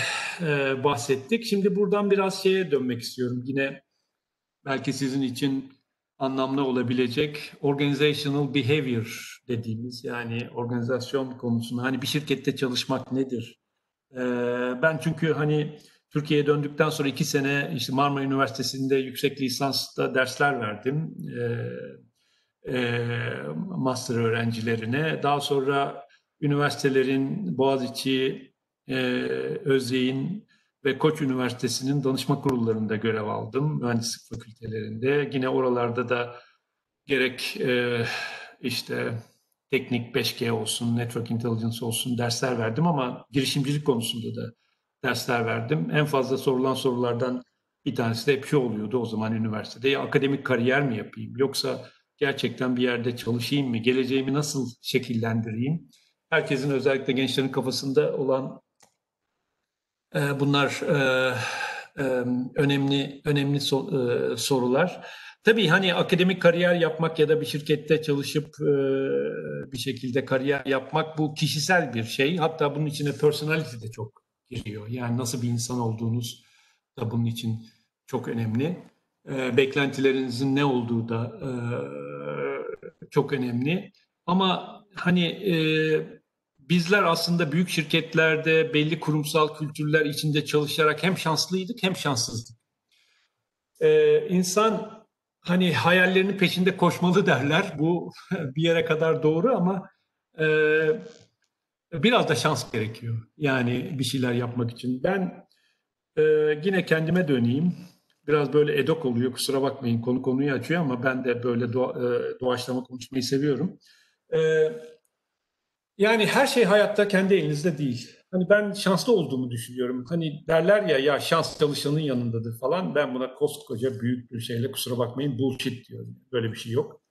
e, bahsettik. Şimdi buradan biraz şeye dönmek istiyorum. Yine belki sizin için anlamlı olabilecek organizational behavior dediğimiz yani organizasyon konusunda hani bir şirkette çalışmak nedir? Ee, ben çünkü hani Türkiye'ye döndükten sonra iki sene işte Marmara Üniversitesi'nde yüksek lisansta dersler verdim. Ee, e, master öğrencilerine. Daha sonra üniversitelerin Boğaziçi, e, Özyeğin ve Koç Üniversitesi'nin danışma kurullarında görev aldım. Mühendislik fakültelerinde. Yine oralarda da gerek e, işte teknik 5G olsun, network intelligence olsun dersler verdim ama girişimcilik konusunda da dersler verdim. En fazla sorulan sorulardan bir tanesi de hep şu oluyordu o zaman üniversitede. Ya akademik kariyer mi yapayım yoksa gerçekten bir yerde çalışayım mı? Geleceğimi nasıl şekillendireyim? Herkesin özellikle gençlerin kafasında olan e, bunlar e, e, önemli önemli sorular. Tabii hani akademik kariyer yapmak ya da bir şirkette çalışıp bir şekilde kariyer yapmak bu kişisel bir şey. Hatta bunun içine personality de çok giriyor. Yani nasıl bir insan olduğunuz da bunun için çok önemli. Beklentilerinizin ne olduğu da çok önemli. Ama hani bizler aslında büyük şirketlerde belli kurumsal kültürler içinde çalışarak hem şanslıydık hem şanssızdık. Ee, insan hani hayallerinin peşinde koşmalı derler. Bu bir yere kadar doğru ama e, biraz da şans gerekiyor. Yani bir şeyler yapmak için. Ben e, yine kendime döneyim. Biraz böyle edok oluyor kusura bakmayın konu konuyu açıyor ama ben de böyle doğa, e, doğaçlama konuşmayı seviyorum. Evet yani her şey hayatta kendi elinizde değil. Hani ben şanslı olduğumu düşünüyorum. Hani derler ya ya şans çalışanın yanındadır falan. Ben buna koskoca büyük bir şeyle kusura bakmayın bullshit diyorum. Böyle bir şey yok.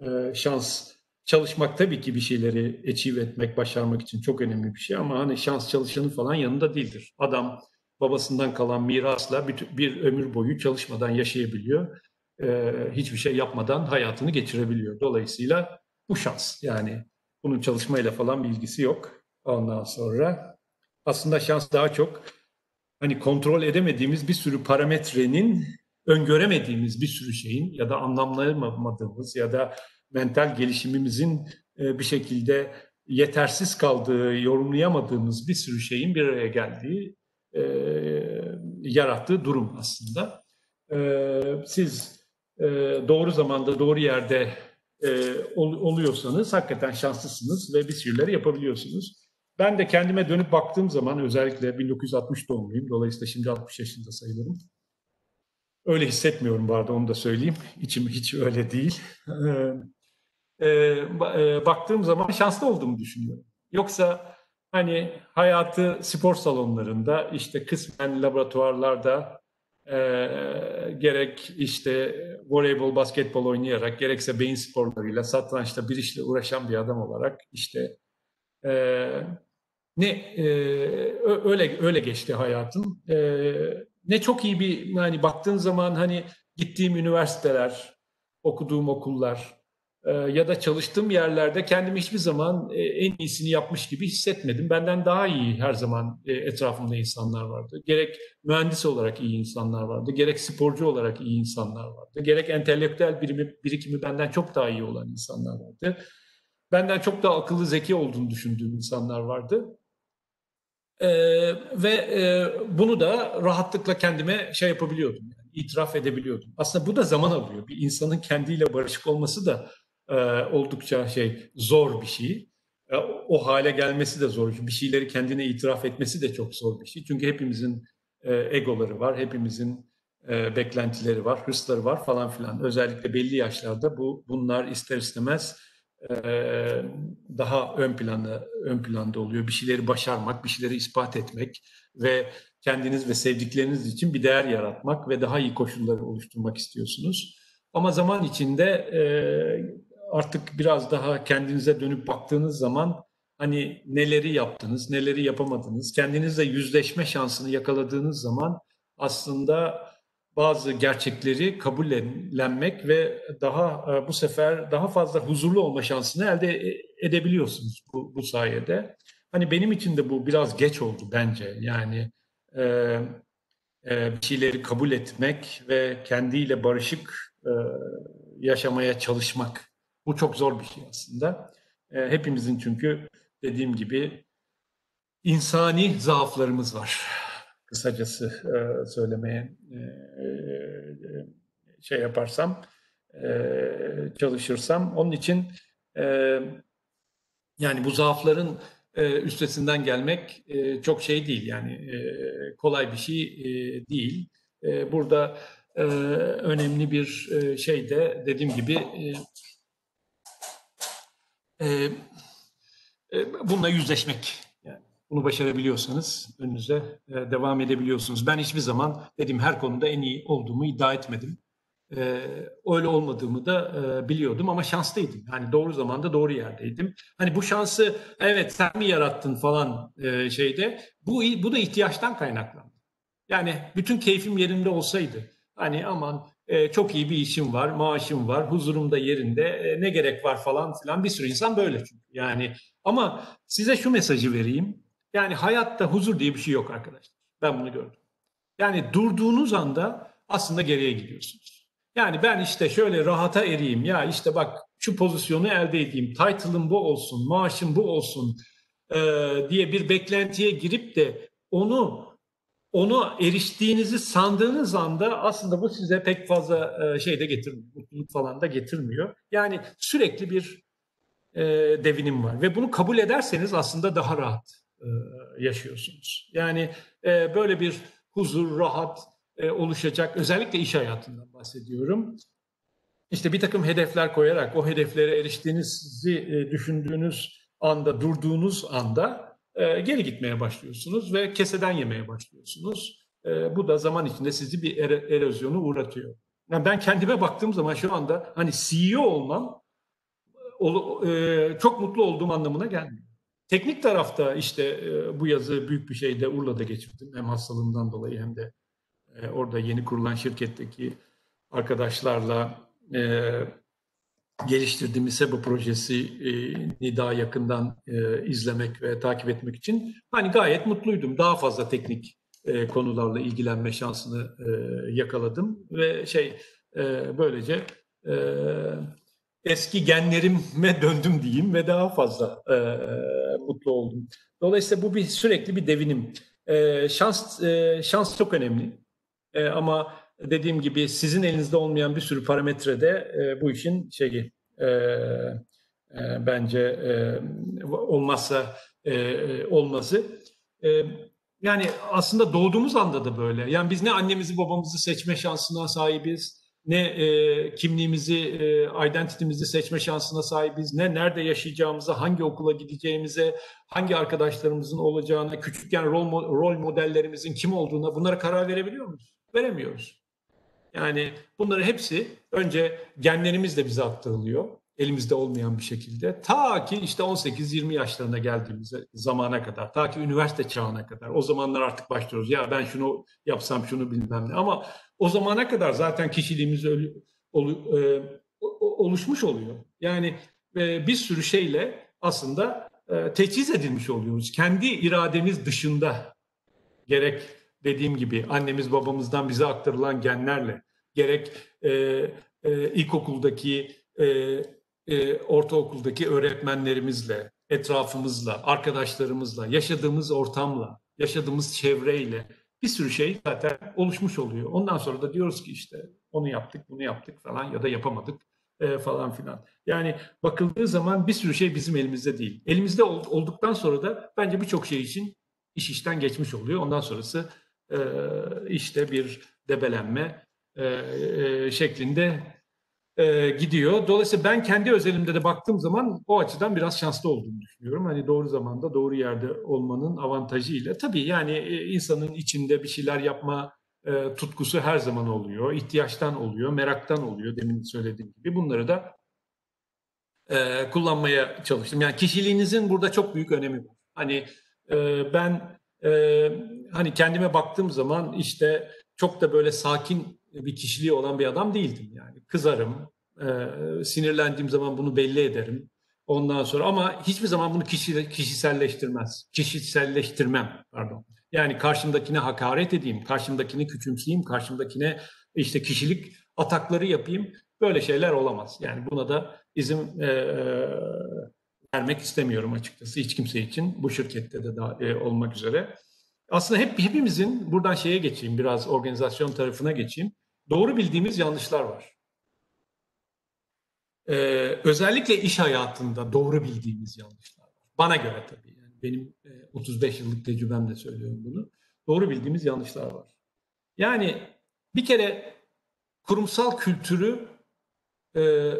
Ee, şans çalışmak tabii ki bir şeyleri achieve etmek, başarmak için çok önemli bir şey ama hani şans çalışanın falan yanında değildir. Adam babasından kalan mirasla bir, bir ömür boyu çalışmadan yaşayabiliyor. Ee, hiçbir şey yapmadan hayatını geçirebiliyor. Dolayısıyla bu şans yani bunun çalışmayla falan bir ilgisi yok. Ondan sonra aslında şans daha çok hani kontrol edemediğimiz bir sürü parametrenin öngöremediğimiz bir sürü şeyin ya da anlamlayamadığımız ya da mental gelişimimizin e, bir şekilde yetersiz kaldığı, yorumlayamadığımız bir sürü şeyin bir araya geldiği, e, yarattığı durum aslında. E, siz doğru zamanda, doğru yerde ol, oluyorsanız hakikaten şanslısınız ve bir şeyleri yapabiliyorsunuz. Ben de kendime dönüp baktığım zaman özellikle 1960 doğumluyum. Dolayısıyla şimdi 60 yaşında sayılırım. Öyle hissetmiyorum bu arada onu da söyleyeyim. İçim hiç öyle değil. e, e, baktığım zaman şanslı olduğumu düşünüyorum. Yoksa hani hayatı spor salonlarında işte kısmen laboratuvarlarda e, gerek işte voleybol, basketbol oynayarak gerekse beyin sporlarıyla, satrançta bir işle uğraşan bir adam olarak işte e, ne e, öyle öyle geçti hayatım. E, ne çok iyi bir yani baktığın zaman hani gittiğim üniversiteler, okuduğum okullar, ee, ya da çalıştığım yerlerde kendimi hiçbir zaman e, en iyisini yapmış gibi hissetmedim. Benden daha iyi her zaman e, etrafımda insanlar vardı. Gerek mühendis olarak iyi insanlar vardı, gerek sporcu olarak iyi insanlar vardı, gerek entelektüel birimi, birikimi benden çok daha iyi olan insanlar vardı. Benden çok daha akıllı, zeki olduğunu düşündüğüm insanlar vardı. Ee, ve e, bunu da rahatlıkla kendime şey yapabiliyordum, yani itiraf edebiliyordum. Aslında bu da zaman alıyor. Bir insanın kendiyle barışık olması da e, oldukça şey zor bir şey. E, o hale gelmesi de zor. Bir şeyleri kendine itiraf etmesi de çok zor bir şey. Çünkü hepimizin e, egoları var, hepimizin e, beklentileri var, hırsları var falan filan. Özellikle belli yaşlarda bu bunlar ister istemez e, daha ön planda ön planda oluyor. Bir şeyleri başarmak, bir şeyleri ispat etmek ve kendiniz ve sevdikleriniz için bir değer yaratmak ve daha iyi koşulları oluşturmak istiyorsunuz. Ama zaman içinde e, artık biraz daha kendinize dönüp baktığınız zaman hani neleri yaptınız, neleri yapamadınız, kendinizle yüzleşme şansını yakaladığınız zaman aslında bazı gerçekleri kabullenmek ve daha e, bu sefer daha fazla huzurlu olma şansını elde e, edebiliyorsunuz bu, bu sayede. Hani benim için de bu biraz geç oldu bence. Yani e, e, bir şeyleri kabul etmek ve kendiyle barışık e, yaşamaya çalışmak. Bu çok zor bir şey aslında. E, hepimizin çünkü dediğim gibi insani zaaflarımız var. Kısacası e, söylemeye e, şey yaparsam, e, çalışırsam. Onun için e, yani bu zaafların e, üstesinden gelmek e, çok şey değil. Yani e, kolay bir şey e, değil. E, burada e, önemli bir e, şey de dediğim gibi e, e, e, bununla yüzleşmek. Yani bunu başarabiliyorsanız önünüze e, devam edebiliyorsunuz. Ben hiçbir zaman dediğim her konuda en iyi olduğumu iddia etmedim. E, öyle olmadığımı da e, biliyordum ama şanslıydım. Yani doğru zamanda doğru yerdeydim. Hani bu şansı evet sen mi yarattın falan e, şeyde bu bu da ihtiyaçtan kaynaklandı. Yani bütün keyfim yerinde olsaydı hani aman e, çok iyi bir işim var, maaşım var, huzurum da yerinde, e, ne gerek var falan filan bir sürü insan böyle çünkü. Yani ama size şu mesajı vereyim. Yani hayatta huzur diye bir şey yok arkadaşlar. Ben bunu gördüm. Yani durduğunuz anda aslında geriye gidiyorsunuz. Yani ben işte şöyle rahata eriyim ya işte bak şu pozisyonu elde edeyim, title'ım bu olsun, maaşım bu olsun e, diye bir beklentiye girip de onu onu eriştiğinizi sandığınız anda aslında bu size pek fazla e, şey de getirmiyor, mutluluk falan da getirmiyor. Yani sürekli bir e, devinim var ve bunu kabul ederseniz aslında daha rahat e, yaşıyorsunuz. Yani böyle bir huzur, rahat oluşacak özellikle iş hayatından bahsediyorum. İşte bir takım hedefler koyarak o hedeflere eriştiğinizi düşündüğünüz anda, durduğunuz anda e, geri gitmeye başlıyorsunuz ve keseden yemeye başlıyorsunuz. E, bu da zaman içinde sizi bir er, erozyonu uğratıyor. Yani ben kendime baktığım zaman şu anda hani CEO olmam ol, e, çok mutlu olduğum anlamına gelmiyor. Teknik tarafta işte e, bu yazı büyük bir şeyde Urla'da geçirdim. Hem hastalığımdan dolayı hem de e, orada yeni kurulan şirketteki arkadaşlarla e, geliştirdiğimiz SEBA projesini daha yakından e, izlemek ve takip etmek için hani gayet mutluydum. Daha fazla teknik e, konularla ilgilenme şansını e, yakaladım ve şey böylece eski genlerime döndüm diyeyim ve daha fazla mutlu oldum. Dolayısıyla bu bir sürekli bir devinim. Şans şans çok önemli. Ama dediğim gibi sizin elinizde olmayan bir sürü parametrede e, bu işin şeyi e, e, bence e, olmazsa e, olması. E, yani aslında doğduğumuz anda da böyle. Yani biz ne annemizi babamızı seçme şansına sahibiz, ne e, kimliğimizi, e, identity'mizi seçme şansına sahibiz, ne nerede yaşayacağımıza, hangi okula gideceğimize, hangi arkadaşlarımızın olacağına, küçükken rol, rol modellerimizin kim olduğuna bunlara karar verebiliyor muyuz? Veremiyoruz. Yani bunları hepsi önce genlerimizle bize aktarılıyor. Elimizde olmayan bir şekilde. Ta ki işte 18-20 yaşlarına geldiğimiz zamana kadar. Ta ki üniversite çağına kadar. O zamanlar artık başlıyoruz. Ya ben şunu yapsam şunu bilmem ne. Ama o zamana kadar zaten kişiliğimiz ölü, ol, e, oluşmuş oluyor. Yani e, bir sürü şeyle aslında e, teçhiz edilmiş oluyoruz. Kendi irademiz dışında gerek dediğim gibi annemiz babamızdan bize aktarılan genlerle gerek e, e, ilkokuldaki e, e, ortaokuldaki öğretmenlerimizle, etrafımızla, arkadaşlarımızla, yaşadığımız ortamla, yaşadığımız çevreyle bir sürü şey zaten oluşmuş oluyor. Ondan sonra da diyoruz ki işte onu yaptık, bunu yaptık falan ya da yapamadık e, falan filan. Yani bakıldığı zaman bir sürü şey bizim elimizde değil. Elimizde olduktan sonra da bence birçok şey için iş işten geçmiş oluyor. Ondan sonrası e, işte bir debelenme e, e, şeklinde e, gidiyor. Dolayısıyla ben kendi özelimde de baktığım zaman o açıdan biraz şanslı olduğumu düşünüyorum. Hani doğru zamanda doğru yerde olmanın avantajıyla. Tabii yani e, insanın içinde bir şeyler yapma e, tutkusu her zaman oluyor. ihtiyaçtan oluyor, meraktan oluyor demin söylediğim gibi. Bunları da e, kullanmaya çalıştım. Yani kişiliğinizin burada çok büyük önemi var. Hani e, ben e, hani kendime baktığım zaman işte çok da böyle sakin bir kişiliği olan bir adam değildim yani. Kızarım, e, sinirlendiğim zaman bunu belli ederim. Ondan sonra ama hiçbir zaman bunu kişi, kişiselleştirmez. Kişiselleştirmem pardon. Yani karşımdakine hakaret edeyim, karşımdakini küçümseyeyim, karşımdakine işte kişilik atakları yapayım. Böyle şeyler olamaz. Yani buna da izin e, vermek istemiyorum açıkçası hiç kimse için. Bu şirkette de da, e, olmak üzere. Aslında hep hepimizin buradan şeye geçeyim, biraz organizasyon tarafına geçeyim. Doğru bildiğimiz yanlışlar var. Ee, özellikle iş hayatında doğru bildiğimiz yanlışlar var. Bana göre tabii. Yani benim e, 35 yıllık tecrübemle söylüyorum bunu. Doğru bildiğimiz yanlışlar var. Yani bir kere kurumsal kültürü e,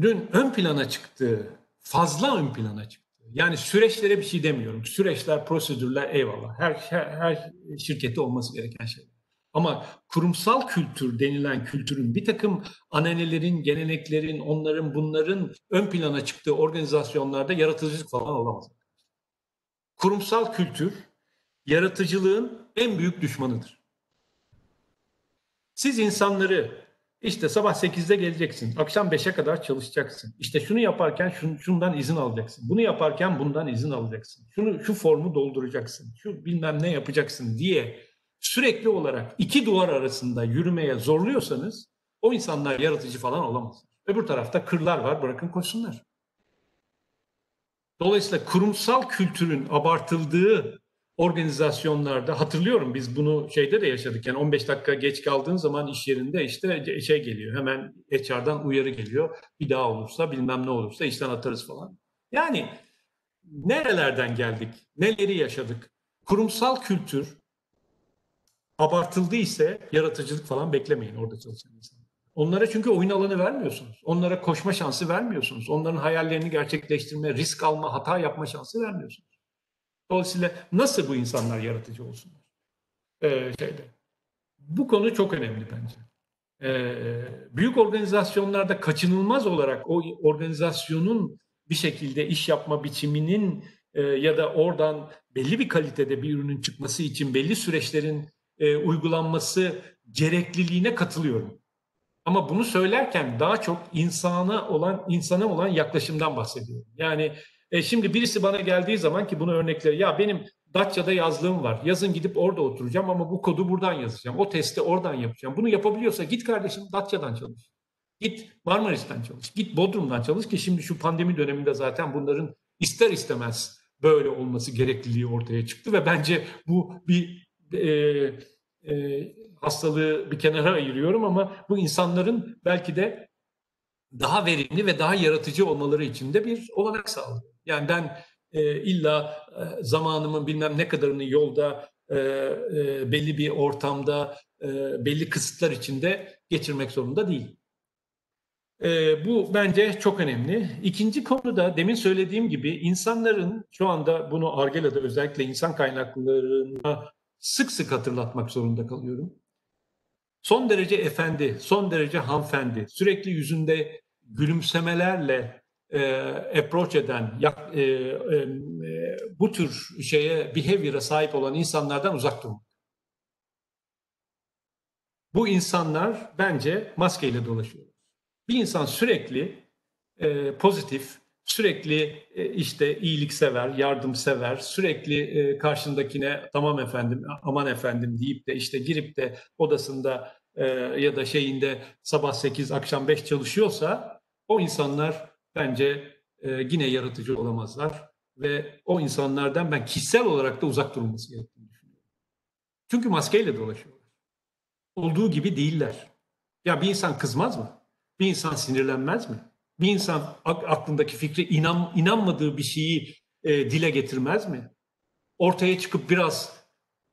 dün ön plana çıktığı, fazla ön plana çıktı. Yani süreçlere bir şey demiyorum. Süreçler, prosedürler eyvallah. Her, her, her şirkette olması gereken şeyler. Ama kurumsal kültür denilen kültürün bir takım ananelerin, geleneklerin, onların bunların ön plana çıktığı organizasyonlarda yaratıcılık falan olamaz. Kurumsal kültür yaratıcılığın en büyük düşmanıdır. Siz insanları işte sabah 8'de geleceksin, akşam 5'e kadar çalışacaksın. İşte şunu yaparken şun, şundan izin alacaksın. Bunu yaparken bundan izin alacaksın. Şunu şu formu dolduracaksın. Şu bilmem ne yapacaksın diye sürekli olarak iki duvar arasında yürümeye zorluyorsanız o insanlar yaratıcı falan olamaz. Öbür tarafta kırlar var bırakın koşsunlar. Dolayısıyla kurumsal kültürün abartıldığı organizasyonlarda hatırlıyorum biz bunu şeyde de yaşadık. Yani 15 dakika geç kaldığın zaman iş yerinde işte şey geliyor. Hemen HR'dan uyarı geliyor. Bir daha olursa bilmem ne olursa işten atarız falan. Yani nerelerden geldik? Neleri yaşadık? Kurumsal kültür abartıldı ise yaratıcılık falan beklemeyin orada çalışan insanlar. Onlara çünkü oyun alanı vermiyorsunuz. Onlara koşma şansı vermiyorsunuz. Onların hayallerini gerçekleştirme, risk alma, hata yapma şansı vermiyorsunuz. Dolayısıyla nasıl bu insanlar yaratıcı olsunlar? Ee, şeyde. Bu konu çok önemli bence. Ee, büyük organizasyonlarda kaçınılmaz olarak o organizasyonun bir şekilde iş yapma biçiminin e, ya da oradan belli bir kalitede bir ürünün çıkması için belli süreçlerin e, uygulanması gerekliliğine katılıyorum. Ama bunu söylerken daha çok insana olan insana olan yaklaşımdan bahsediyorum. Yani e, şimdi birisi bana geldiği zaman ki bunu örnekleri ya benim Datça'da yazlığım var. Yazın gidip orada oturacağım ama bu kodu buradan yazacağım. O testi oradan yapacağım. Bunu yapabiliyorsa git kardeşim Datça'dan çalış. Git Marmaris'ten çalış. Git Bodrum'dan çalış ki şimdi şu pandemi döneminde zaten bunların ister istemez böyle olması gerekliliği ortaya çıktı ve bence bu bir e, e, hastalığı bir kenara ayırıyorum ama bu insanların belki de daha verimli ve daha yaratıcı olmaları için de bir olanak sağlıyor. Yani ben e, illa e, zamanımın bilmem ne kadarını yolda e, e, belli bir ortamda e, belli kısıtlar içinde geçirmek zorunda değil. E, bu bence çok önemli. İkinci konu da demin söylediğim gibi insanların şu anda bunu Argela'da özellikle insan kaynaklarına sık sık hatırlatmak zorunda kalıyorum. Son derece efendi, son derece hanımefendi, sürekli yüzünde gülümsemelerle e, approach eden, yak, e, e, bu tür şeye, behavior'a sahip olan insanlardan uzak durmak. Bu insanlar bence maskeyle dolaşıyor. Bir insan sürekli e, pozitif, sürekli e, işte iyiliksever, yardımsever, sürekli e, karşındakine tamam efendim, aman efendim deyip de işte girip de odasında e, ya da şeyinde sabah 8, akşam 5 çalışıyorsa o insanlar bence yine yaratıcı olamazlar ve o insanlardan ben kişisel olarak da uzak durulması gerektiğini düşünüyorum. Çünkü maskeyle dolaşıyorlar. Olduğu gibi değiller. Ya bir insan kızmaz mı? Bir insan sinirlenmez mi? Bir insan aklındaki fikri inan, inanmadığı bir şeyi e, dile getirmez mi? Ortaya çıkıp biraz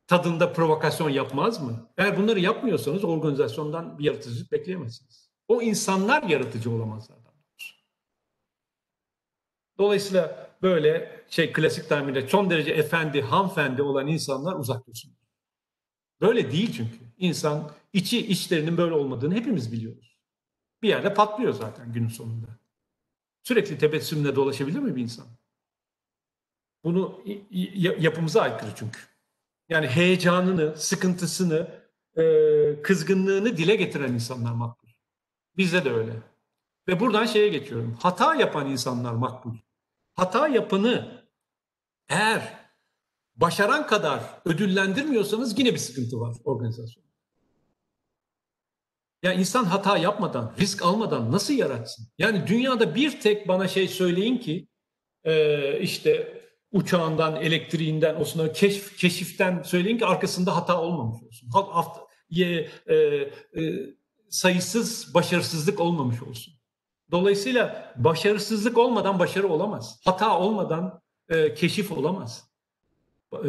tadında provokasyon yapmaz mı? Eğer bunları yapmıyorsanız organizasyondan bir yaratıcılık bekleyemezsiniz. O insanlar yaratıcı olamazlar. Dolayısıyla böyle şey klasik tabirle son derece efendi, hanımefendi olan insanlar uzak dursun. Böyle değil çünkü. İnsan içi içlerinin böyle olmadığını hepimiz biliyoruz bir yerde patlıyor zaten günün sonunda. Sürekli tebessümle dolaşabilir mi bir insan? Bunu yapımıza aykırı çünkü. Yani heyecanını, sıkıntısını, e, kızgınlığını dile getiren insanlar makbul. Bizde de öyle. Ve buradan şeye geçiyorum. Hata yapan insanlar makbul. Hata yapanı eğer başaran kadar ödüllendirmiyorsanız yine bir sıkıntı var organizasyon. Ya insan hata yapmadan, risk almadan nasıl yaratsın? Yani dünyada bir tek bana şey söyleyin ki e, işte uçağından, elektriğinden, o sonra keşif, keşiften söyleyin ki arkasında hata olmamış olsun. Hafta, e, e, e, sayısız başarısızlık olmamış olsun. Dolayısıyla başarısızlık olmadan başarı olamaz. Hata olmadan e, keşif olamaz. E,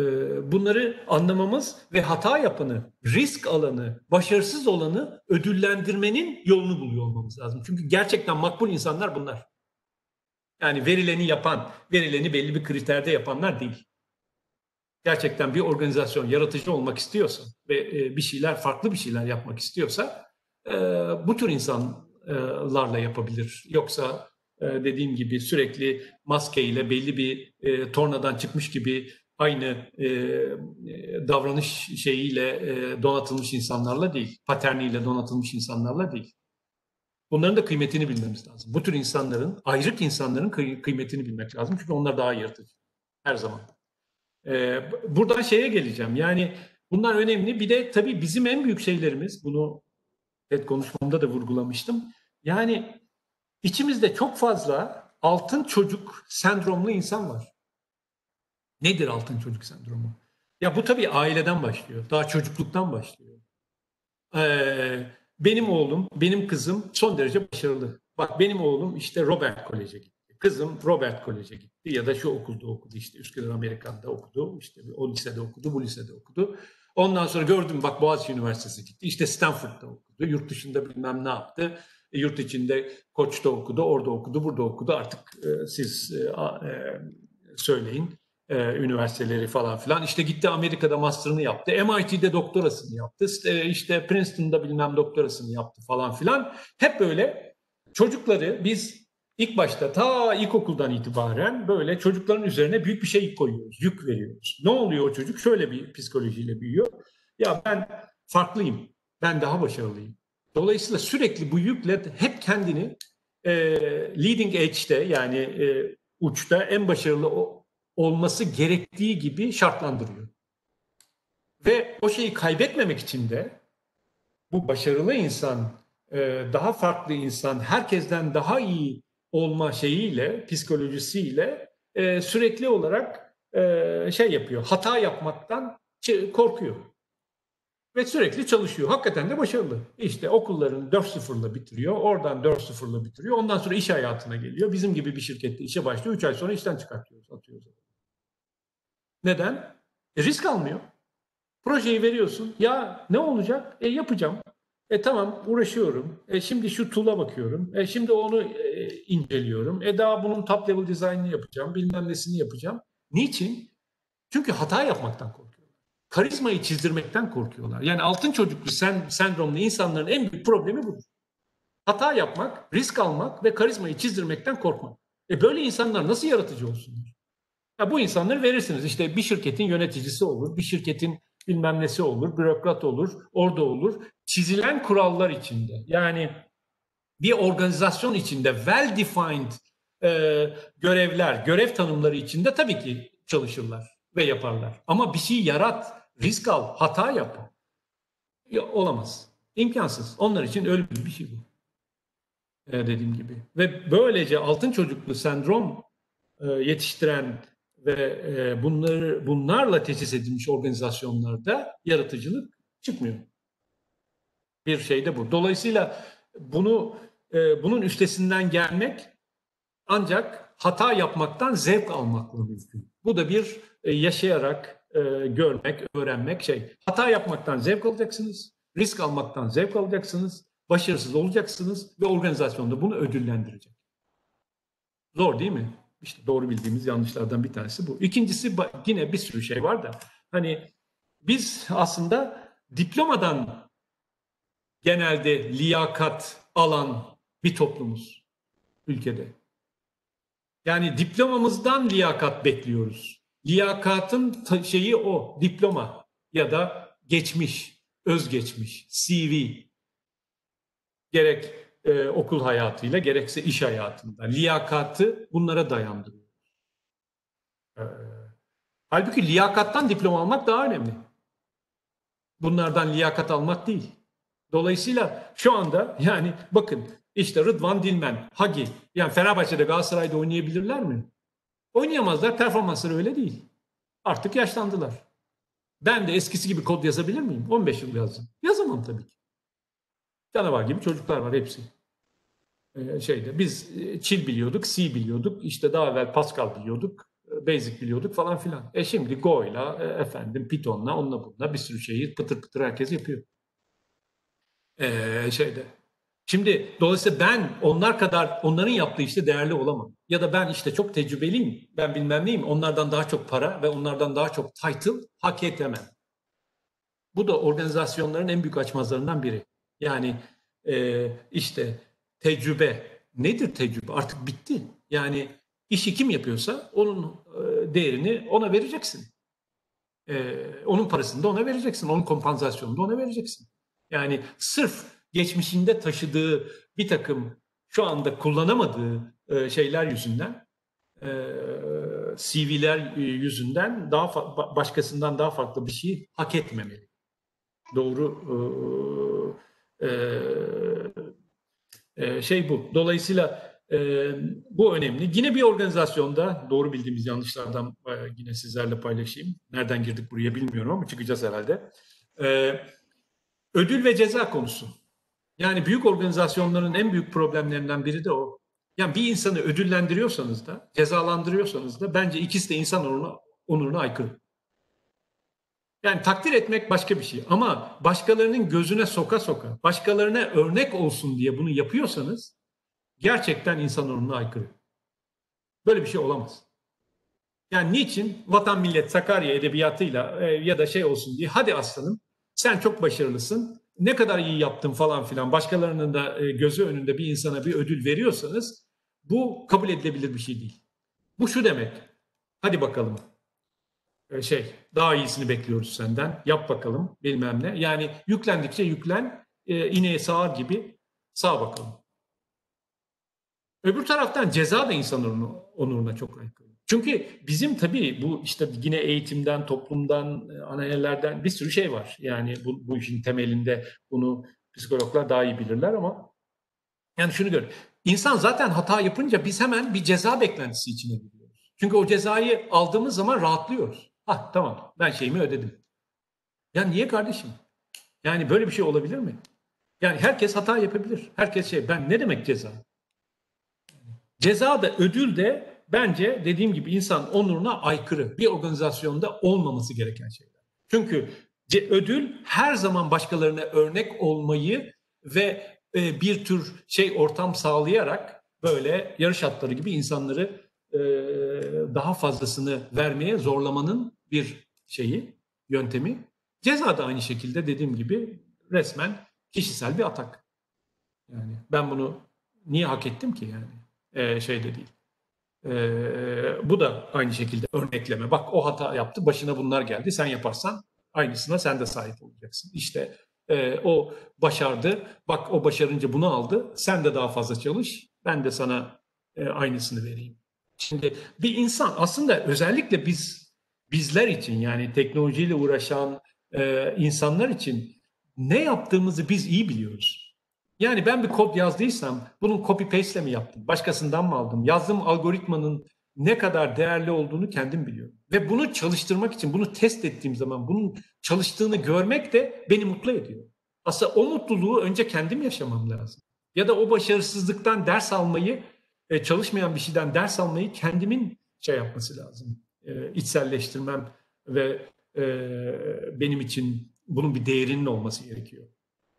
bunları anlamamız ve hata yapanı, risk alanı, başarısız olanı ödüllendirmenin yolunu buluyor olmamız lazım. Çünkü gerçekten makbul insanlar bunlar. Yani verileni yapan, verileni belli bir kriterde yapanlar değil. Gerçekten bir organizasyon yaratıcı olmak istiyorsa ve e, bir şeyler, farklı bir şeyler yapmak istiyorsa e, bu tür insanlarla yapabilir. Yoksa e, dediğim gibi sürekli maskeyle belli bir tornadan çıkmış gibi aynı davranış şeyiyle donatılmış insanlarla değil, paterniyle donatılmış insanlarla değil. Bunların da kıymetini bilmemiz lazım. Bu tür insanların, ayrık insanların kıymetini bilmek lazım. Çünkü onlar daha yaratıcı. Her zaman. Ee, buradan şeye geleceğim. Yani bunlar önemli. Bir de tabii bizim en büyük şeylerimiz, bunu TED konuşmamda da vurgulamıştım. Yani içimizde çok fazla altın çocuk sendromlu insan var. Nedir altın çocuk sendromu? Ya bu tabii aileden başlıyor. Daha çocukluktan başlıyor. Ee, benim oğlum, benim kızım son derece başarılı. Bak benim oğlum işte Robert Kolej'e gitti. Kızım Robert Kolej'e gitti ya da şu okulda okudu işte Üsküdar Amerikan'da okudu. işte o lisede okudu, bu lisede okudu. Ondan sonra gördüm bak Boğaziçi Üniversitesi gitti. İşte Stanford'da okudu. Yurt dışında bilmem ne yaptı. E, yurt içinde Koç'ta okudu, orada okudu, burada okudu. Artık e, siz e, e, söyleyin e, üniversiteleri falan filan. İşte gitti Amerika'da master'ını yaptı. MIT'de doktorasını yaptı. İşte Princeton'da bilmem doktorasını yaptı falan filan. Hep böyle çocukları biz ilk başta ta ilkokuldan itibaren böyle çocukların üzerine büyük bir şey koyuyoruz. Yük veriyoruz. Ne oluyor o çocuk? Şöyle bir psikolojiyle büyüyor. Ya ben farklıyım. Ben daha başarılıyım. Dolayısıyla sürekli bu yükle hep kendini e, leading edge'de yani e, uçta en başarılı o olması gerektiği gibi şartlandırıyor. Ve o şeyi kaybetmemek için de bu başarılı insan, e, daha farklı insan, herkesten daha iyi olma şeyiyle, psikolojisiyle e, sürekli olarak e, şey yapıyor, hata yapmaktan korkuyor. Ve sürekli çalışıyor. Hakikaten de başarılı. İşte okullarını 4-0'la bitiriyor. Oradan 4-0'la bitiriyor. Ondan sonra iş hayatına geliyor. Bizim gibi bir şirkette işe başlıyor. 3 ay sonra işten çıkartıyoruz, atıyoruz. Neden? E, risk almıyor. Projeyi veriyorsun. Ya ne olacak? E yapacağım. E tamam uğraşıyorum. E şimdi şu tool'a bakıyorum. E şimdi onu e, inceliyorum. E daha bunun top level design'ını yapacağım. Bilmem nesini yapacağım. Niçin? Çünkü hata yapmaktan korkuyorlar. Karizmayı çizdirmekten korkuyorlar. Yani altın çocuklu sen, sendromlu insanların en büyük problemi budur. Hata yapmak, risk almak ve karizmayı çizdirmekten korkmak. E böyle insanlar nasıl yaratıcı olsunlar? Ya bu insanları verirsiniz. İşte bir şirketin yöneticisi olur, bir şirketin bilmem nesi olur, bürokrat olur, orada olur. Çizilen kurallar içinde yani bir organizasyon içinde well defined e, görevler, görev tanımları içinde tabii ki çalışırlar ve yaparlar. Ama bir şey yarat, risk al, hata yap. Ya, olamaz. İmkansız. Onlar için öyle bir şey bu. E, dediğim gibi. Ve böylece altın çocuklu sendrom e, yetiştiren ve e, bunları bunlarla tesis edilmiş organizasyonlarda yaratıcılık çıkmıyor. Bir şey de bu. Dolayısıyla bunu e, bunun üstesinden gelmek ancak hata yapmaktan zevk almakla mümkün. Bu da bir e, yaşayarak görmek, öğrenmek şey. Hata yapmaktan zevk alacaksınız, risk almaktan zevk alacaksınız, başarısız olacaksınız ve organizasyonda bunu ödüllendirecek. Zor değil mi? İşte doğru bildiğimiz yanlışlardan bir tanesi bu. İkincisi yine bir sürü şey var da hani biz aslında diplomadan genelde liyakat alan bir toplumuz ülkede. Yani diplomamızdan liyakat bekliyoruz. Liyakatın şeyi o, diploma ya da geçmiş, özgeçmiş, CV. Gerek e, okul hayatıyla gerekse iş hayatında. Liyakatı bunlara dayandırıyor. E, halbuki liyakattan diploma almak daha önemli. Bunlardan liyakat almak değil. Dolayısıyla şu anda yani bakın işte Rıdvan Dilmen, Hagi yani Fenerbahçe'de Galatasaray'da oynayabilirler mi? Oynayamazlar. Performansları öyle değil. Artık yaşlandılar. Ben de eskisi gibi kod yazabilir miyim? 15 yıl yazdım. Yazamam tabii ki. Canavar gibi çocuklar var hepsi. Ee, şeyde biz e, Çil biliyorduk, C biliyorduk, işte daha evvel Pascal biliyorduk, e, Basic biliyorduk falan filan. E şimdi Go'yla, e, efendim Python'la, onunla bununla bir sürü şeyi pıtır pıtır herkes yapıyor. Ee, şeyde. Şimdi dolayısıyla ben onlar kadar onların yaptığı işte değerli olamam. Ya da ben işte çok tecrübeliyim, ben bilmem neyim, onlardan daha çok para ve onlardan daha çok title hak etemem. Bu da organizasyonların en büyük açmazlarından biri. Yani e, işte tecrübe. Nedir tecrübe? Artık bitti. Yani işi kim yapıyorsa onun e, değerini ona vereceksin. E, onun parasını da ona vereceksin. Onun kompansasyonunu da ona vereceksin. Yani sırf geçmişinde taşıdığı bir takım şu anda kullanamadığı e, şeyler yüzünden e, CV'ler yüzünden daha başkasından daha farklı bir şey hak etmemeli. Doğru e, e, şey bu. Dolayısıyla e, bu önemli. Yine bir organizasyonda doğru bildiğimiz yanlışlardan e, yine sizlerle paylaşayım. Nereden girdik buraya bilmiyorum ama çıkacağız herhalde. E, ödül ve ceza konusu. Yani büyük organizasyonların en büyük problemlerinden biri de o. Yani bir insanı ödüllendiriyorsanız da, cezalandırıyorsanız da bence ikisi de insan onuruna, onuruna aykırı. Yani takdir etmek başka bir şey ama başkalarının gözüne soka soka, başkalarına örnek olsun diye bunu yapıyorsanız gerçekten insan onuruna aykırı. Böyle bir şey olamaz. Yani niçin vatan millet Sakarya edebiyatıyla e, ya da şey olsun diye hadi aslanım sen çok başarılısın ne kadar iyi yaptın falan filan başkalarının da e, gözü önünde bir insana bir ödül veriyorsanız bu kabul edilebilir bir şey değil. Bu şu demek. Hadi bakalım şey daha iyisini bekliyoruz senden. Yap bakalım bilmem ne. Yani yüklendikçe yüklen e, ineğe sağar gibi sağ bakalım. Öbür taraftan ceza da insan onuruna çok aykırı. Çünkü bizim tabii bu işte yine eğitimden, toplumdan, e, anayelerden bir sürü şey var. Yani bu, bu işin temelinde bunu psikologlar daha iyi bilirler ama yani şunu gör. İnsan zaten hata yapınca biz hemen bir ceza beklentisi içine giriyoruz. Çünkü o cezayı aldığımız zaman rahatlıyoruz. Ah tamam ben şeyimi ödedim. Ya niye kardeşim? Yani böyle bir şey olabilir mi? Yani herkes hata yapabilir. Herkes şey ben ne demek ceza? Ceza da ödül de bence dediğim gibi insan onuruna aykırı. Bir organizasyonda olmaması gereken şeyler. Çünkü ödül her zaman başkalarına örnek olmayı ve e, bir tür şey ortam sağlayarak böyle yarış atları gibi insanları e, daha fazlasını vermeye zorlamanın bir şeyi, yöntemi. Ceza da aynı şekilde dediğim gibi resmen kişisel bir atak. Yani ben bunu niye hak ettim ki yani? Ee, şeyde değil. Ee, bu da aynı şekilde örnekleme. Bak o hata yaptı, başına bunlar geldi. Sen yaparsan aynısına sen de sahip olacaksın. İşte e, o başardı, bak o başarınca bunu aldı. Sen de daha fazla çalış, ben de sana e, aynısını vereyim. Şimdi bir insan aslında özellikle biz bizler için yani teknolojiyle uğraşan e, insanlar için ne yaptığımızı biz iyi biliyoruz. Yani ben bir kod yazdıysam bunun copy paste mi yaptım? Başkasından mı aldım? Yazdığım algoritmanın ne kadar değerli olduğunu kendim biliyorum. Ve bunu çalıştırmak için, bunu test ettiğim zaman bunun çalıştığını görmek de beni mutlu ediyor. Aslında o mutluluğu önce kendim yaşamam lazım. Ya da o başarısızlıktan ders almayı e, çalışmayan bir şeyden ders almayı kendimin şey yapması lazım. E, içselleştirmem ve e, benim için bunun bir değerinin olması gerekiyor.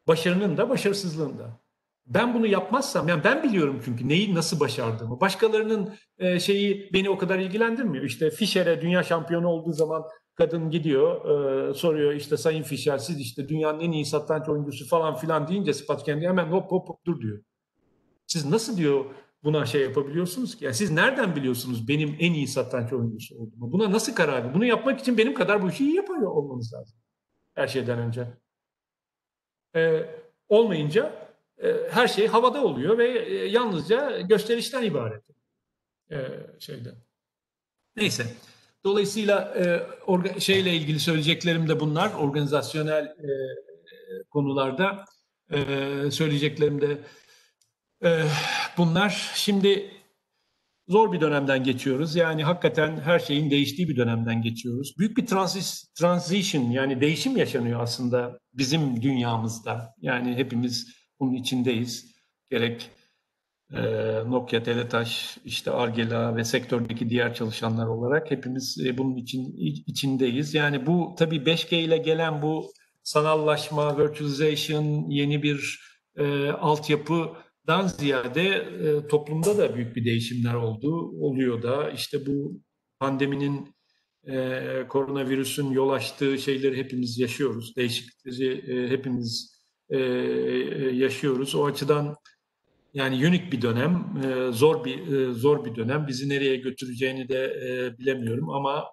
Başarının da başarısızlığın da. Ben bunu yapmazsam, yani ben biliyorum çünkü neyi nasıl başardığımı. Başkalarının e, şeyi beni o kadar ilgilendirmiyor. İşte Fischer'e dünya şampiyonu olduğu zaman kadın gidiyor, e, soruyor işte Sayın Fischer siz işte dünyanın en iyi satranç oyuncusu falan filan deyince Spatken'de hemen hop hop hop dur diyor. Siz nasıl diyor buna şey yapabiliyorsunuz ki? Yani siz nereden biliyorsunuz benim en iyi satranç oyuncusu olduğumu? Buna nasıl karar Bunu yapmak için benim kadar bu işi iyi yapıyor olmanız lazım. Her şeyden önce. Ee, olmayınca e, her şey havada oluyor ve e, yalnızca gösterişten ibaret. Ee, şeyde. Neyse. Dolayısıyla e, şeyle ilgili söyleyeceklerim de bunlar. Organizasyonel e, konularda e, söyleyeceklerim de e, bunlar. Şimdi zor bir dönemden geçiyoruz. Yani hakikaten her şeyin değiştiği bir dönemden geçiyoruz. Büyük bir transis, transition yani değişim yaşanıyor aslında bizim dünyamızda. Yani hepimiz bunun içindeyiz. Gerek e, Nokia, Teletaş, işte Argela ve sektördeki diğer çalışanlar olarak hepimiz e, bunun için içindeyiz. Yani bu tabii 5G ile gelen bu sanallaşma, virtualization, yeni bir e, altyapıdan ziyade e, toplumda da büyük bir değişimler oldu, oluyor da. İşte bu pandeminin, e, koronavirüsün yol açtığı şeyleri hepimiz yaşıyoruz. Değişiklikleri e, hepimiz e, yaşıyoruz. O açıdan yani unik bir dönem, e, zor bir e, zor bir dönem. Bizi nereye götüreceğini de e, bilemiyorum ama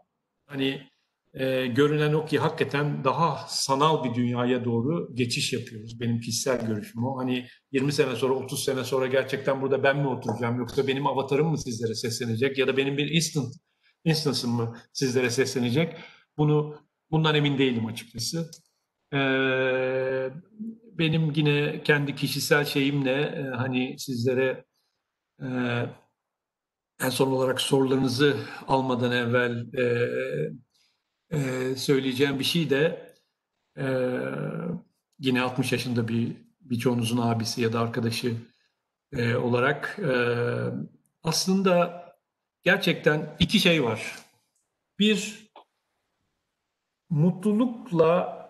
hani e, görünen o ki hakikaten daha sanal bir dünyaya doğru geçiş yapıyoruz. Benim kişisel görüşüm o. Hani 20 sene sonra, 30 sene sonra gerçekten burada ben mi oturacağım yoksa benim avatarım mı sizlere seslenecek ya da benim bir instant instance'ım mı sizlere seslenecek? Bunu bundan emin değilim açıkçası. Ee, benim yine kendi kişisel şeyimle e, hani sizlere e, en son olarak sorularınızı almadan evvel e, e, söyleyeceğim bir şey de e, yine 60 yaşında bir birçoğunuzun abisi ya da arkadaşı e, olarak e, aslında gerçekten iki şey var. Bir mutlulukla